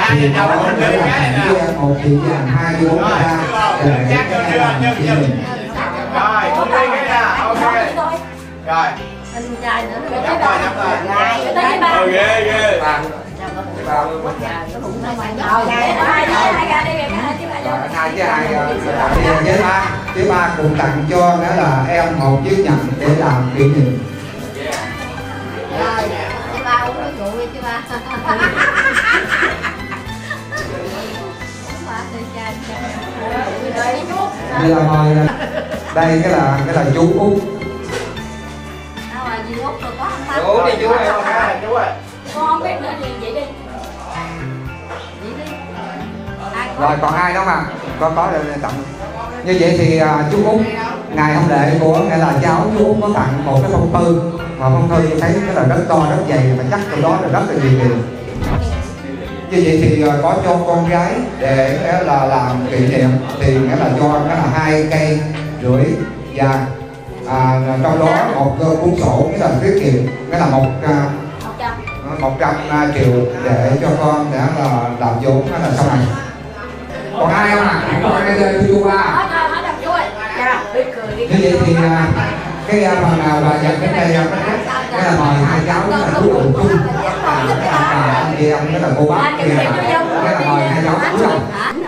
Thì bà nội sẽ là tặng cho một chỉ vàng hai mươi bốn ra để cái kỷ niệm. Rồi cũng đi cái nè ok. Rồi anh trai nữa rồi nhấp ba cái tới ba Ờ, ghê ghê rồi ba với ba với ba cùng tặng cho đó là em một chiếc nhẫn để làm kỷ niệm rồi chế ba uống rượu đi chế ba ba đây. Là mời đây cái là cái là chú út ta chú đi chú ơi. con cái chú ơi. Con không biết nữa thì vậy đi. Vậy đi. Ai có? Rồi còn ai đó mà? Có có để tặng. Như vậy thì à, chú út ngày hôm lễ của nghĩa là cháu chú út có tặng một cái phong thư. Mà phong thư thấy cái là rất to rất dày mà chắc trong đó là rất là nhiều điều. Như vậy thì à, có cho con gái để nghĩa là làm kỷ niệm thì nghĩa là cho nghĩa là hai cây rưỡi vàng à, trong đó một cuốn sổ nghĩa là tiết kiệm nghĩa là một à, một trăm. Trăm à, triệu để cho con để là làm vốn hay là sau này. Còn ai không ạ? Còn ai chơi chú ba. Dạ như vậy thì à, cái à, phần nào và dành cái đây à, cái là mời hai cháu là chú đầu chung à, à, anh chị em đó là cô bác kia cái là mời hai cháu chú đầu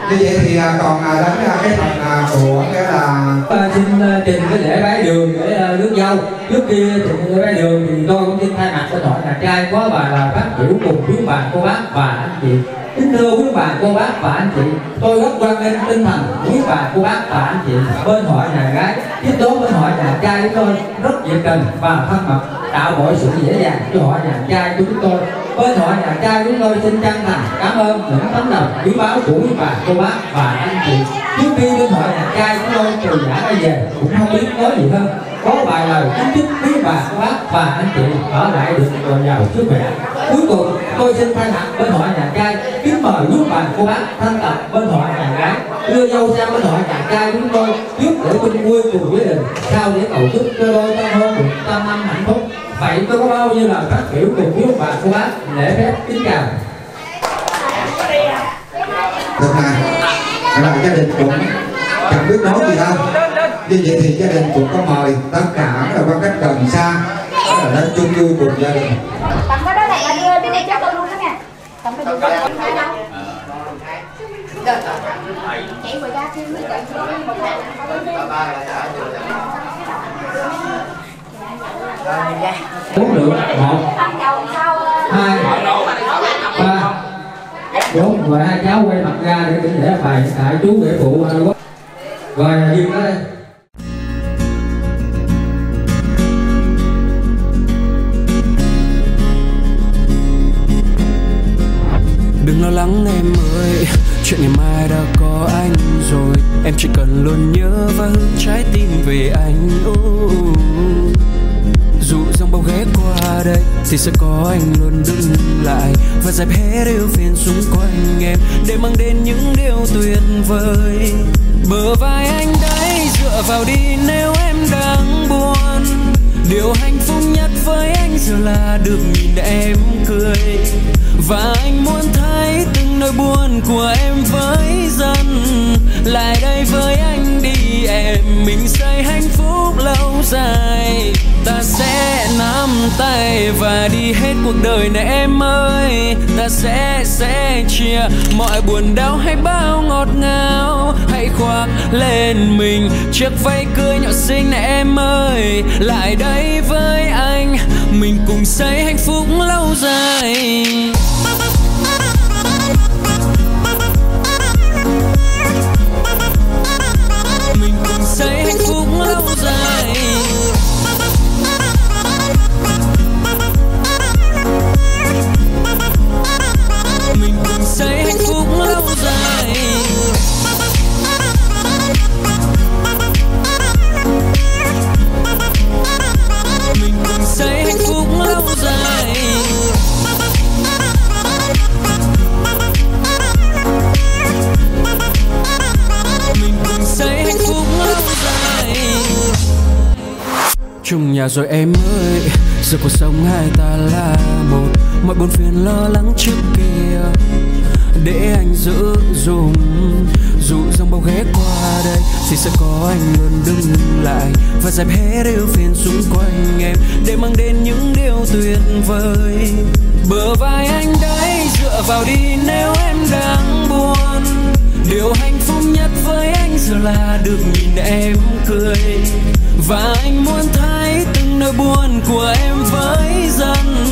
như vậy thì à, còn à, đánh cái phần à, của cái là à, xin trình cái lễ bái đường để nước rước dâu trước khi trình lễ bái đường thì tôi cũng xin thay mặt cho đội nhà trai có bà là bác biểu cùng quý bà cô bác và anh chị. Kính thưa quý bà cô bác và anh chị tôi rất quan nghênh tinh thần quý bà cô bác và anh chị. Bên hội nhà gái tiếp đó bên hội nhà trai chúng tôi rất nhiệt tình và thân mật tạo mọi sự dễ dàng cho hội nhà trai của chúng tôi bên hội nhà trai chúng tôi xin chân thành. Cảm ơn những tấm lòng quý báu của quý bà, cô bác và anh chị. Trước khi bên hội nhà trai chúng tôi, từ giả ra về cũng không biết nói gì hơn. Có vài lời kính chúc quý bà, cô bác và anh chị ở lại được dồi dào sức khỏe. Cuối cùng, tôi xin thay mặt bên hội nhà trai kính mời quý bà, cô bác thân tập bên hội nhà gái. Đưa dâu sang bên hội nhà trai chúng tôi trước để chung vui cùng gia đình. Sau để cầu chúc cho đôi ta hôn một trăm năm hạnh phúc vậy tôi có bao nhiêu lời phát biểu cùng quý bà cô bác lễ phép kính chào Được này, là gia đình cũng chẳng biết nói gì đâu Như vậy thì gia đình cũng có mời tất cả là quan cách gần xa là đến chung vui cùng gia đình cái đó này là đưa đi đi cho tôi luôn đó nha tầm cái đó phải đâu chạy qua ra kia mới chạy xuống một bốn lượng một bốn, chồng một hai ba bốn và hai cháu quay mặt ra để tỉnh lễ bài tại chú để phụ quốc. Rồi à, dừng tới đây. Đừng lo lắng em ơi Chuyện ngày mai đã có anh rồi. Em chỉ cần luôn nhớ và hướng trái tim về anh. Oh. Dù dòng bao ghé qua đây, Thì sẽ có anh luôn đứng lại Và dẹp hết yêu phiền xung quanh em Để mang đến những điều tuyệt vời. Bờ vai anh đấy, dựa vào đi nếu em đang buồn. Điều hạnh phúc nhất với anh giờ là được nhìn em cười. Và anh muốn thấy từng nỗi buồn của em với dần Lại đây với anh đi em, Mình xây hạnh phúc lâu dài. Ta sẽ nắm tay và đi hết cuộc đời này em ơi. Ta sẽ sẽ chia mọi buồn đau hay bao ngọt ngào. Hãy khoác lên mình chiếc váy cưới nhỏ xinh này em ơi. Lại đây với anh, Mình cùng xây hạnh phúc lâu dài. Nhà rồi em ơi. Giờ cuộc sống hai ta là một. Mọi buồn phiền lo lắng trước kia. Để anh giữ dùng dù dòng bão ghé qua đây, thì sẽ có anh luôn đứng lại. Và dẹp hết yêu phiền xung quanh em, để mang đến những điều tuyệt vời. Bờ vai anh đấy dựa vào đi nếu em đang buồn. Điều hạnh phúc nhất với anh giờ là được nhìn em cười và anh muốn thấy từng nỗi buồn của em với dần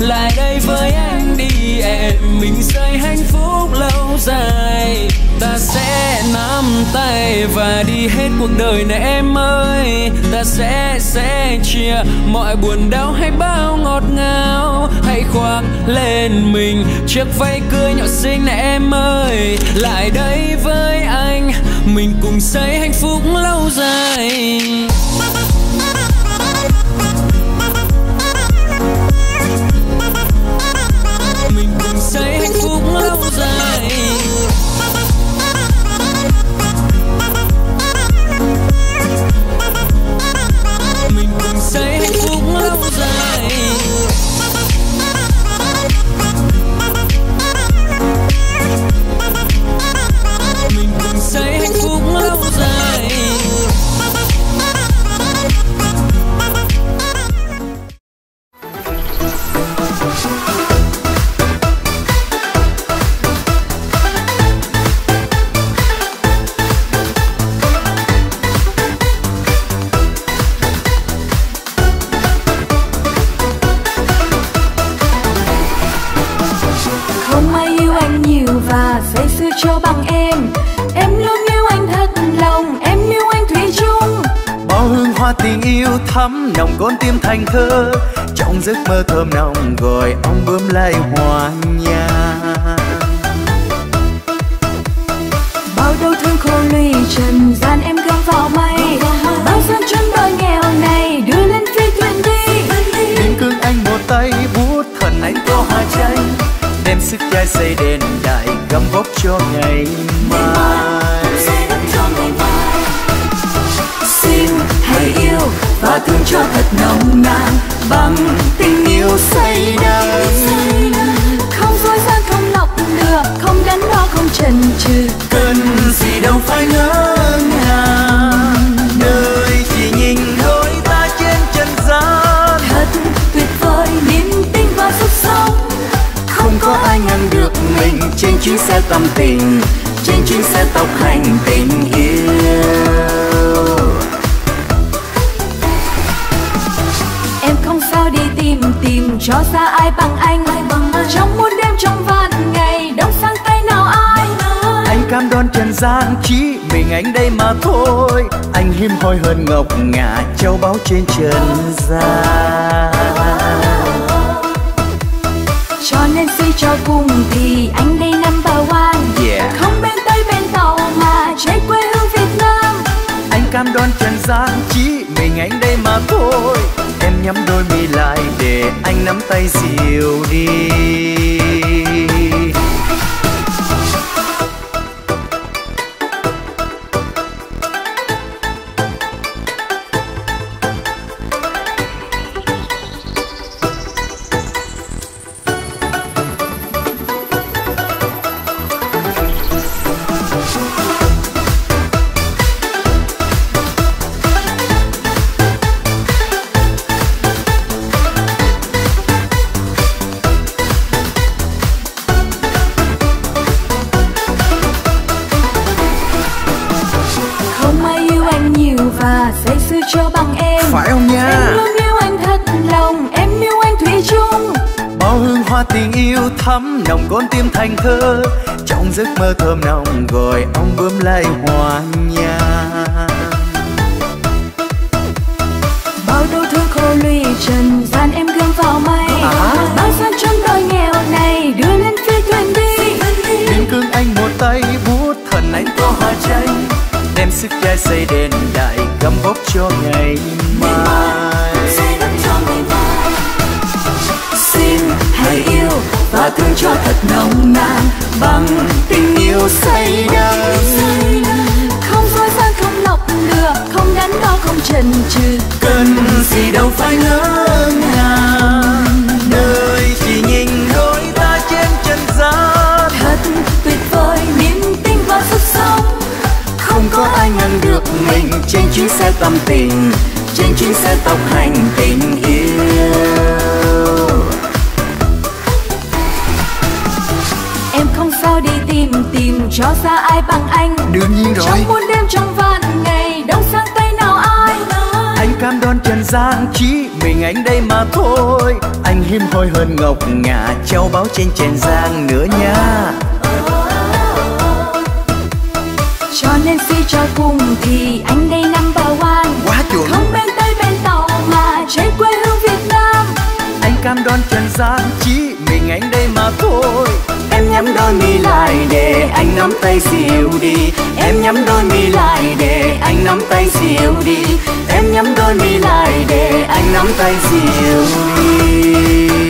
lại đây với anh đi, em mình xây hạnh phúc lâu dài. Ta sẽ nắm tay và đi hết cuộc đời này em ơi. Ta sẽ sẽ chia mọi buồn đau hay bao ngọt ngào. Hãy khoác lên mình chiếc váy cưới nhỏ xinh này em ơi. Lại đây với anh mình cùng xây hạnh phúc lâu dài. Thắm nồng con tim thành thơ. Trong giấc mơ thơm nồng gọi ông bướm lại hoa nhàn bao đau thương khô lụy trần gian em gom vào mây bao gian chân đôi nghèo này đưa lên phi thuyền đi. Biên cương anh một tay bút thần anh có hoa tranh đem sức trai xây đền đại gấm vóc cho ngày mai và thương cho thật nồng nàn. Bằng tình yêu say đắm. Không dối gian không lọc lừa không đắn đo không chần chừ. Cần gì đâu phải ngỡ ngàng. Nơi chỉ nhìn thôi ta trên trần gian. Thật tuyệt vời, niềm tin và sức sống. Không có ai ngăn được mình. Trên chuyến xe tâm tình, trên chuyến xe tốc hành tình yêu. Cho ra ai bằng anh. Trong muôn đêm trong vạn ngày đông sang tay nào ai anh cam đoan trần gian chỉ mình anh đây mà thôi. Anh hiếm hoi hơn ngọc ngà châu báu trên trần gian. Cho nên suy cho cùng thì anh đây number one. Yeah. không bên tây bên tàu mà trái quê hương việt nam. Anh cam đoan trần gian chỉ mình anh đây mà thôi nhắm đôi mi lại để anh nắm tay dịu đi. trong muôn đêm trong vạn ngày đông sang tay nào ai anh cam đoan trần gian chỉ mình anh đây mà thôi. Anh hiếm hoi hơn ngọc ngà treo báo trên trần gian nữa nha. Oh. Cho nên suy cho cùng thì anh đây năm bao quan quá chuẩn. Không bên tây bên tàu mà trên quê hương việt nam. Anh cam đoan trần gian chỉ mình anh đây mà thôi nhắm đôi mi lại để anh nắm tay dịu đi. Em nhắm đôi mi lại để anh nắm tay dịu đi. Em nhắm đôi mi lại để anh nắm tay dịu đi.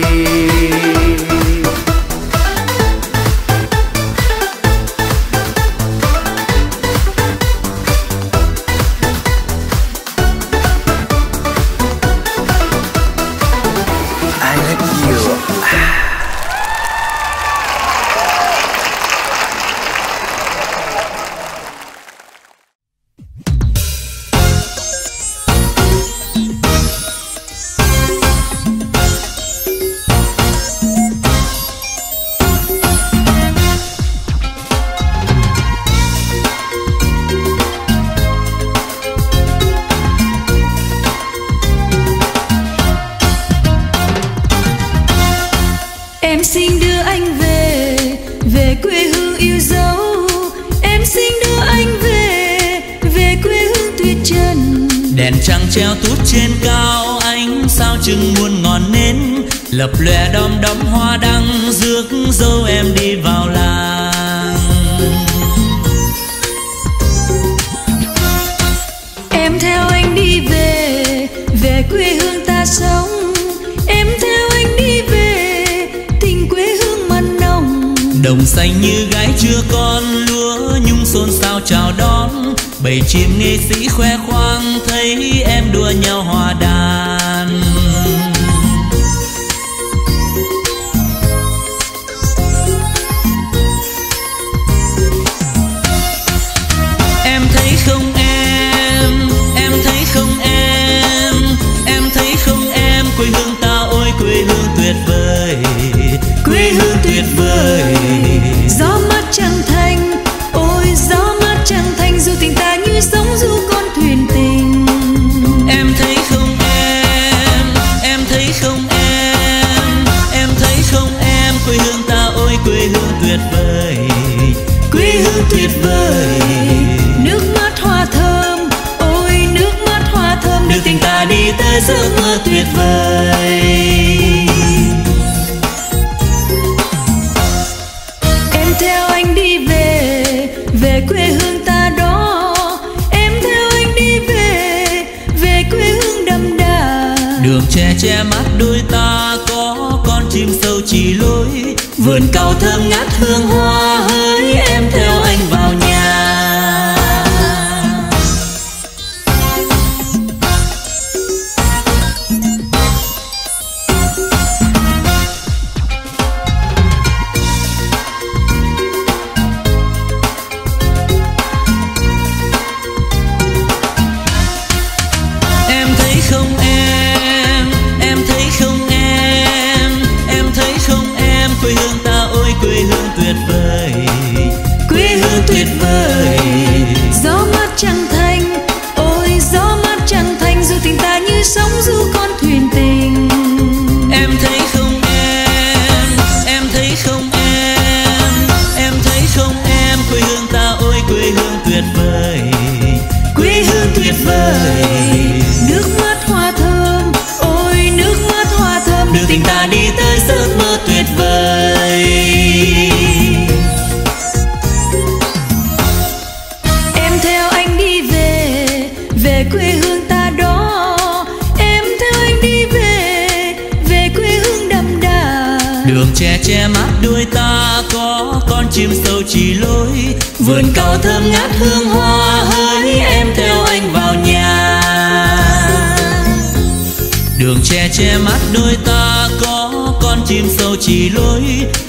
Chỉ lối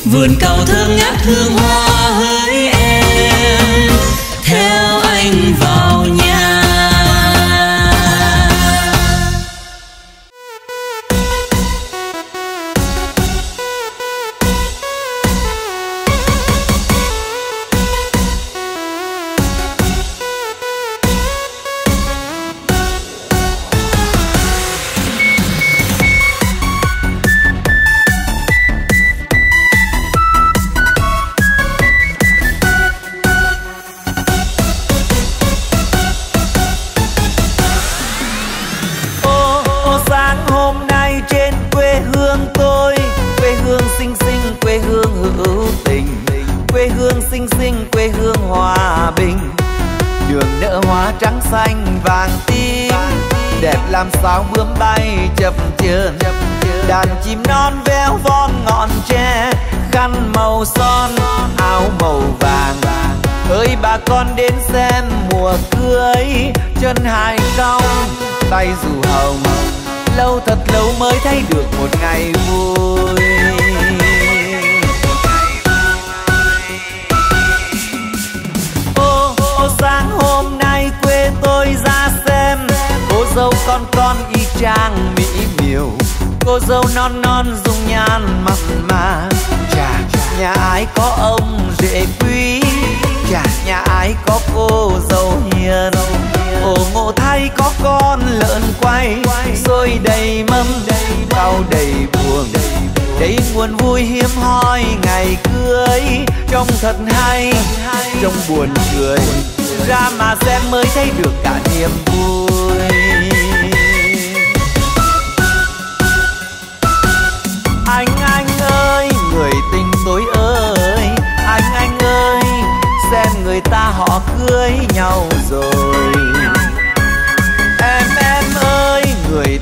vườn cao thơm ngát hương hoa hơi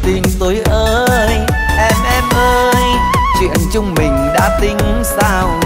tình tôi ơi. Em em ơi chuyện chúng mình đã tính sao?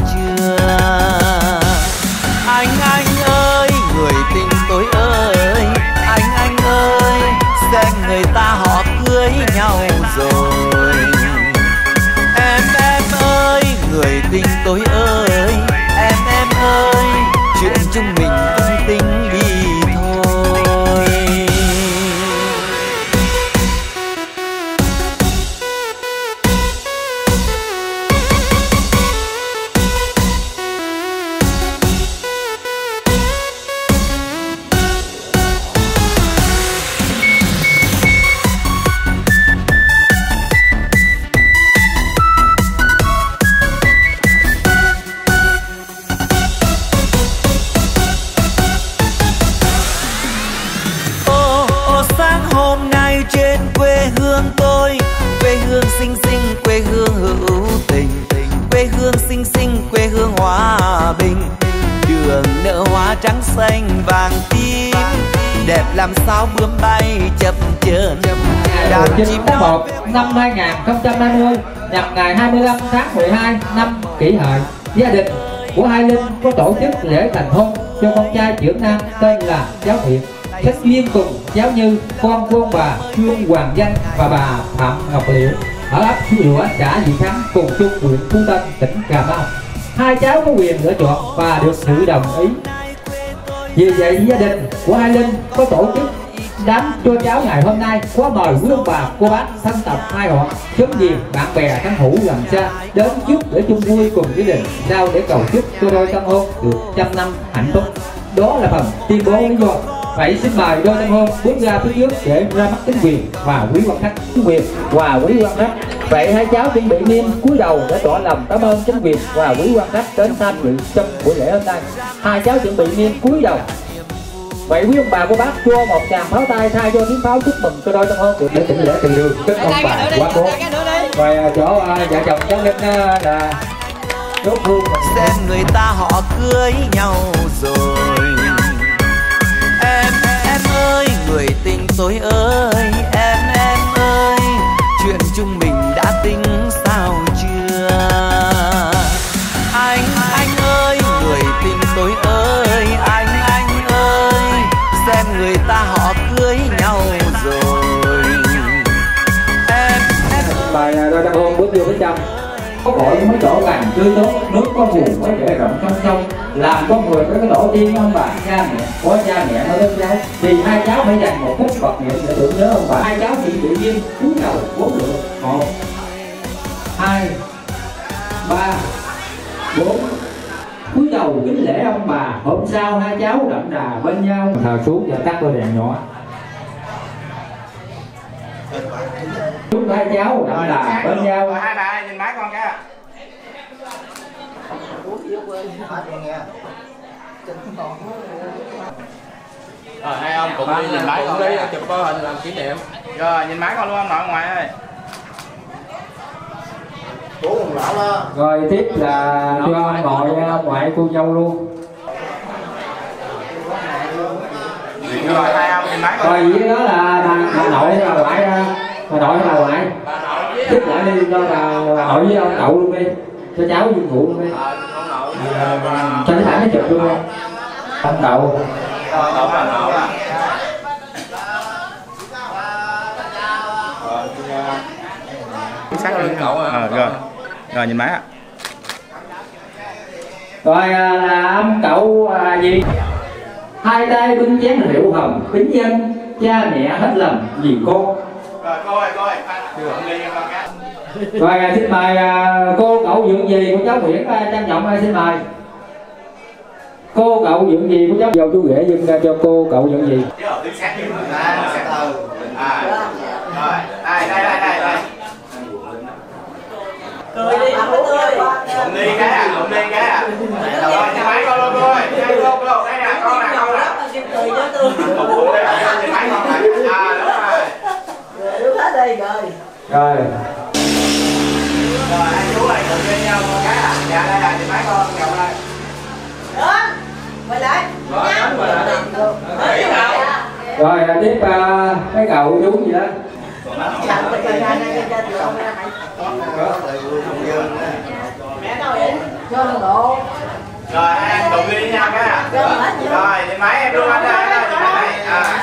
Kỷ hợi. Gia đình của hai linh có tổ chức lễ thành hôn cho con trai trưởng nam tên là giáo thiện kết duyên cùng giáo như con của ông bà trương hoàng danh và bà phạm ngọc liễu. Ở ấp Phú Lũa, xã Dị Thắng, cùng chung huyện Phú Tân, tỉnh Cà Mau. Hai cháu có quyền lựa chọn và được sự đồng ý. Vì vậy, gia đình của hai linh có tổ chức đám cho cháu ngày hôm nay có mời quý ông bà, cô bác, thân tộc hai họ chấm gì bạn bè, thân hữu gần xa đến trước để chung vui cùng gia đình sao để cầu chúc cho đôi tân hôn được trăm năm hạnh phúc. Đó là phần tuyên bố lý do. Vậy xin mời đôi tân hôn bước ra phía trước để ra mắt chính quyền và quý quan khách. Chính quyền và quý quan khách. Vậy hai cháu chuẩn bị niêm cúi đầu để tỏ lòng cảm ơn chính quyền và quý quan khách đến tham dự trong buổi lễ hôm nay. Hai cháu chuẩn bị niêm cúi đầu vậy quý ông bà cô bác cho một tràng pháo tay thay cho tiếng pháo chúc mừng cho đôi tân hôn được để tỉnh lễ tình đường. Chúc ông bà quá cố và chỗ à, vợ chồng cháu linh à, là chốt hương xem người ta họ cưới nhau rồi. Em em ơi người tình tôi ơi. Em em ơi chuyện chúng mình đã tính vô bên trong có cội mới đổ cành tươi tốt, nước có nguồn mới để rộng trong sông. Làm con người có cái tổ tiên ông bà? Cha mẹ, có cha mẹ mới lớn cháu. Thì hai cháu phải dành một phút Phật niệm để tưởng nhớ ông bà. Hai cháu thì tự nhiên, cúi đầu, bốn lượt. Một, hai, ba, bốn. Cúi đầu kính lễ ông bà. Hôm sau hai cháu đậm đà bên nhau. Thờ xuống và tắt đôi đèn nhỏ chúc hai cháu đậm đà bên nhau. Rồi hai bà nhìn máy con cái Rồi hai ông cùng đi nhìn máy con đi chụp có hình làm kỷ niệm. Rồi nhìn máy con luôn ông nội ngoại ơi. Bố ông lão đó. Rồi tiếp là cho ông nội ông ngoại cô dâu luôn Rồi hai ông nhìn máy con rồi vậy đó là bà, bà nội hay bà ngoại bà nội hay bà ngoại? Tiếp lại đi cho bà, bà nội với ông cậu luôn đi. Cho cháu dương phụ luôn đi. Cho nó thẳng cái chụp luôn đi. Ông cậu. Sát lưng cậu à, rồi. Rồi nhìn máy ạ. Rồi à, là ông cậu à, gì hai tay bưng chén rượu hồng kính dân cha mẹ hết lòng vì con rồi cô ơi cô ơi. Đưa ly cho con cái. Rồi à, xin mời à, cô cậu dưỡng gì của cháu Nguyễn à, trang trọng à, xin mời. Cô cậu dưỡng gì của cháu dầu chú rể dưng ra cho cô cậu dưỡng gì à. Rồi cười đi tươi lụm ly cái à lụm ly cái à. Rồi máy con luôn cô ơi đây nè con nè con nè cười cho con này à đúng rồi rồi đứng hết đây rồi. Rồi. Rồi hai chú này cùng với nhau con cái à. Dạ đây là nhìn máy con? Chồng đây. Đó quay lại. Rồi đến rồi lại Đấy, rồi. rồi à, tiếp à, cái cậu chú gì đó? Chặn cái thời gian này cho tụi ông ra mày. Mẹ đâu vậy? Cho độ. Rồi hai anh cùng đi với nhau cái à rồi nhìn máy em luôn anh ơi nhìn máy. À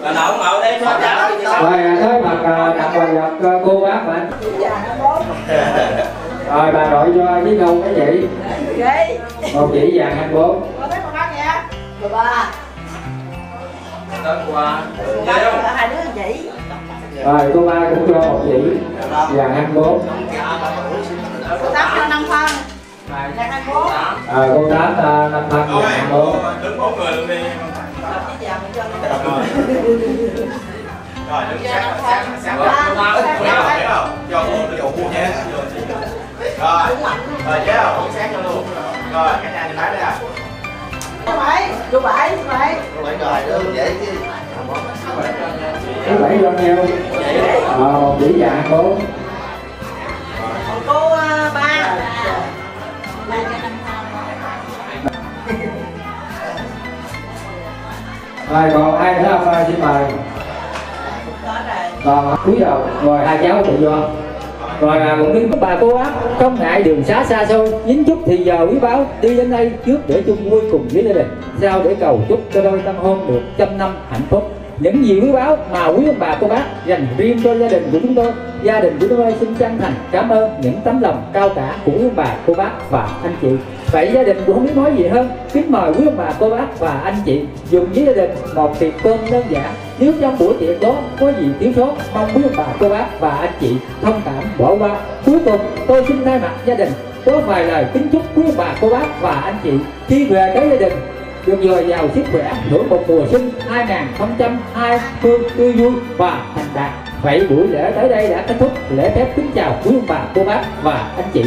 là nậu ngậu đây cho cháu rồi à, tới mặt à, đặt quà vật à, cô bác và anh [laughs] rồi bà đội cho với câu cái gì? Một chỉ vàng anh bốn nha. Rồi ba. qua Bác là hai đứa chị. Rồi cô ba cũng cho một chỉ vàng anh bốn Cô tám cho năm phân. Vàng hai bốn. rồi cô tám à, năm phân vàng anh bốn đứng bốn người luôn đi. Cái vàng mình cho nó. rồi đứng sát sát sát thấy không? Cho cô được dụ nhé rồi. Rồi chế không? Cũng sát cho luôn. Rồi cả nhà nhìn thấy đây à Chú bảy. Chú bảy. Chú bảy. chú bảy cho nhau ờ một chỉ vàng anh bốn Còn cô à, ba. rồi còn ai nữa không Ai xin mời còn quý đầu rồi hai cháu tự do rồi à, cũng kính bà cô bác không ngại đường xá xa xôi dính chút thì giờ quý báo đi đến đây trước để chung vui cùng với gia đình sao để cầu chúc cho đôi tân hôn được trăm năm hạnh phúc. Những gì quý báo mà quý ông bà cô bác dành riêng cho gia đình của chúng tôi gia đình của chúng tôi xin chân thành cảm ơn những tấm lòng cao cả của quý ông bà cô bác và anh chị. Vậy gia đình cũng không biết nói gì hơn kính mời quý ông bà cô bác và anh chị dùng với gia đình một tiệc cơm đơn giản nếu trong buổi tiệc đó có gì thiếu sót, mong quý ông bà, cô bác và anh chị thông cảm bỏ qua. Cuối cùng, tôi xin thay mặt gia đình, có vài lời kính chúc quý ông bà, cô bác và anh chị khi về tới gia đình, được dồi dào sức khỏe, hưởng một mùa xuân 2020 tươi vui và thành đạt. Vậy buổi lễ tới đây đã kết thúc. Lễ phép kính chào quý ông bà, cô bác và anh chị.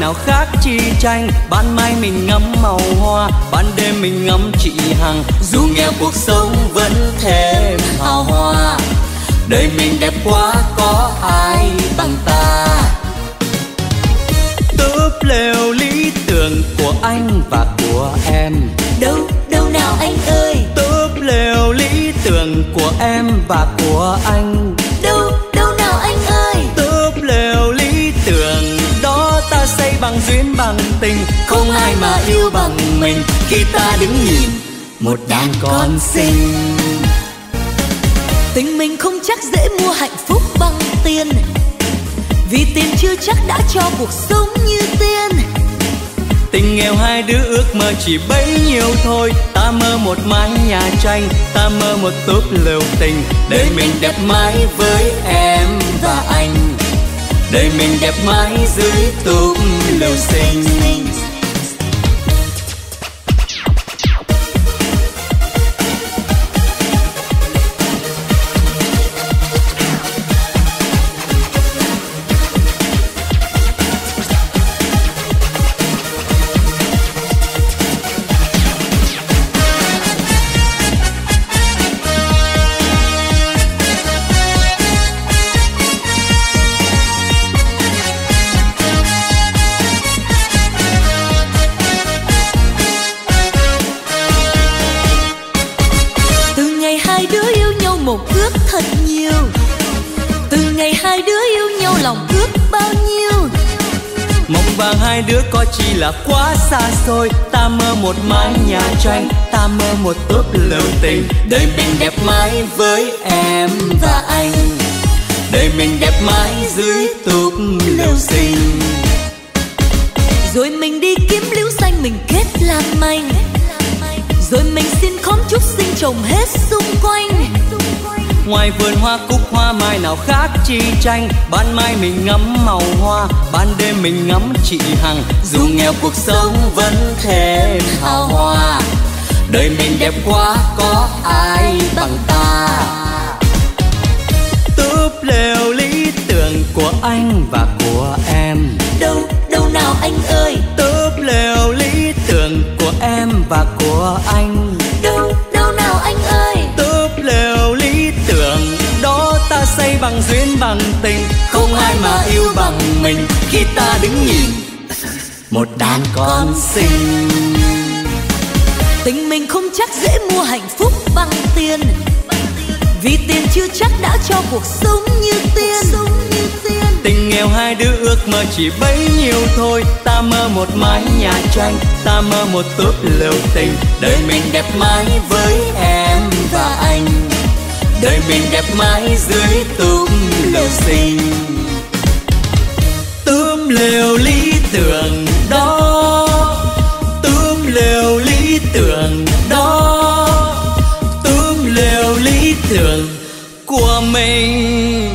Nào khác chi tranh? Ban mai mình ngắm màu hoa ban đêm mình ngắm chị hằng. Dù nghèo cuộc sống vẫn thêm hào hoa đời mình đẹp quá có ai bằng ta? Túp lều lý tưởng của anh và của em. Đâu đâu nào anh ơi? Túp lều lý tưởng của em và của anh bằng tình, không ai mà yêu bằng mình. Khi ta đứng nhìn, một đàn con xinh. Tình mình không chắc dễ mua hạnh phúc bằng tiền, vì tiền chưa chắc đã cho cuộc sống như tiên. Tình nghèo hai đứa ước mơ chỉ bấy nhiêu thôi. Ta mơ một mái nhà tranh, ta mơ một túp lều tình. Để mình đẹp mãi với em và anh đời mình đẹp mãi dưới túp lều xinh hai đứa có chỉ là quá xa xôi. Ta mơ một mái nhà tranh ta mơ một túp lều tình. Đời mình đẹp mãi với em và anh. Đời mình đẹp mãi dưới túp lều xinh rồi mình đi kiếm liễu xanh mình kết làm anh, rồi mình xin khóm trúc sinh trồng hết xung quanh ngoài vườn hoa cúc hoa mai nào khác chi tranh ban mai mình ngắm màu hoa ban đêm mình ngắm chị hằng. Dù nghèo cuộc sống vẫn thêm hào hoa. Đời mình đẹp quá có ai bằng ta? Túp lều lý tưởng của anh và của em. Đâu đâu nào anh ơi? Túp lều lý tưởng của em và của anh bằng duyên bằng tình không ai mà yêu bằng mình. Khi ta đứng nhìn một đàn con xinh. Tình mình không chắc dễ mua hạnh phúc bằng tiền. Vì tiền chưa chắc đã cho cuộc sống như tiên. Tình nghèo hai đứa ước mơ chỉ bấy nhiêu thôi. Ta mơ một mái nhà tranh ta mơ một túp lều tình. Đời mình đẹp mãi với em và anh đời mình đẹp mãi dưới túp lều xinh túp lều lý tưởng đó. Túp lều lý tưởng đó. Túp lều lý tưởng của mình.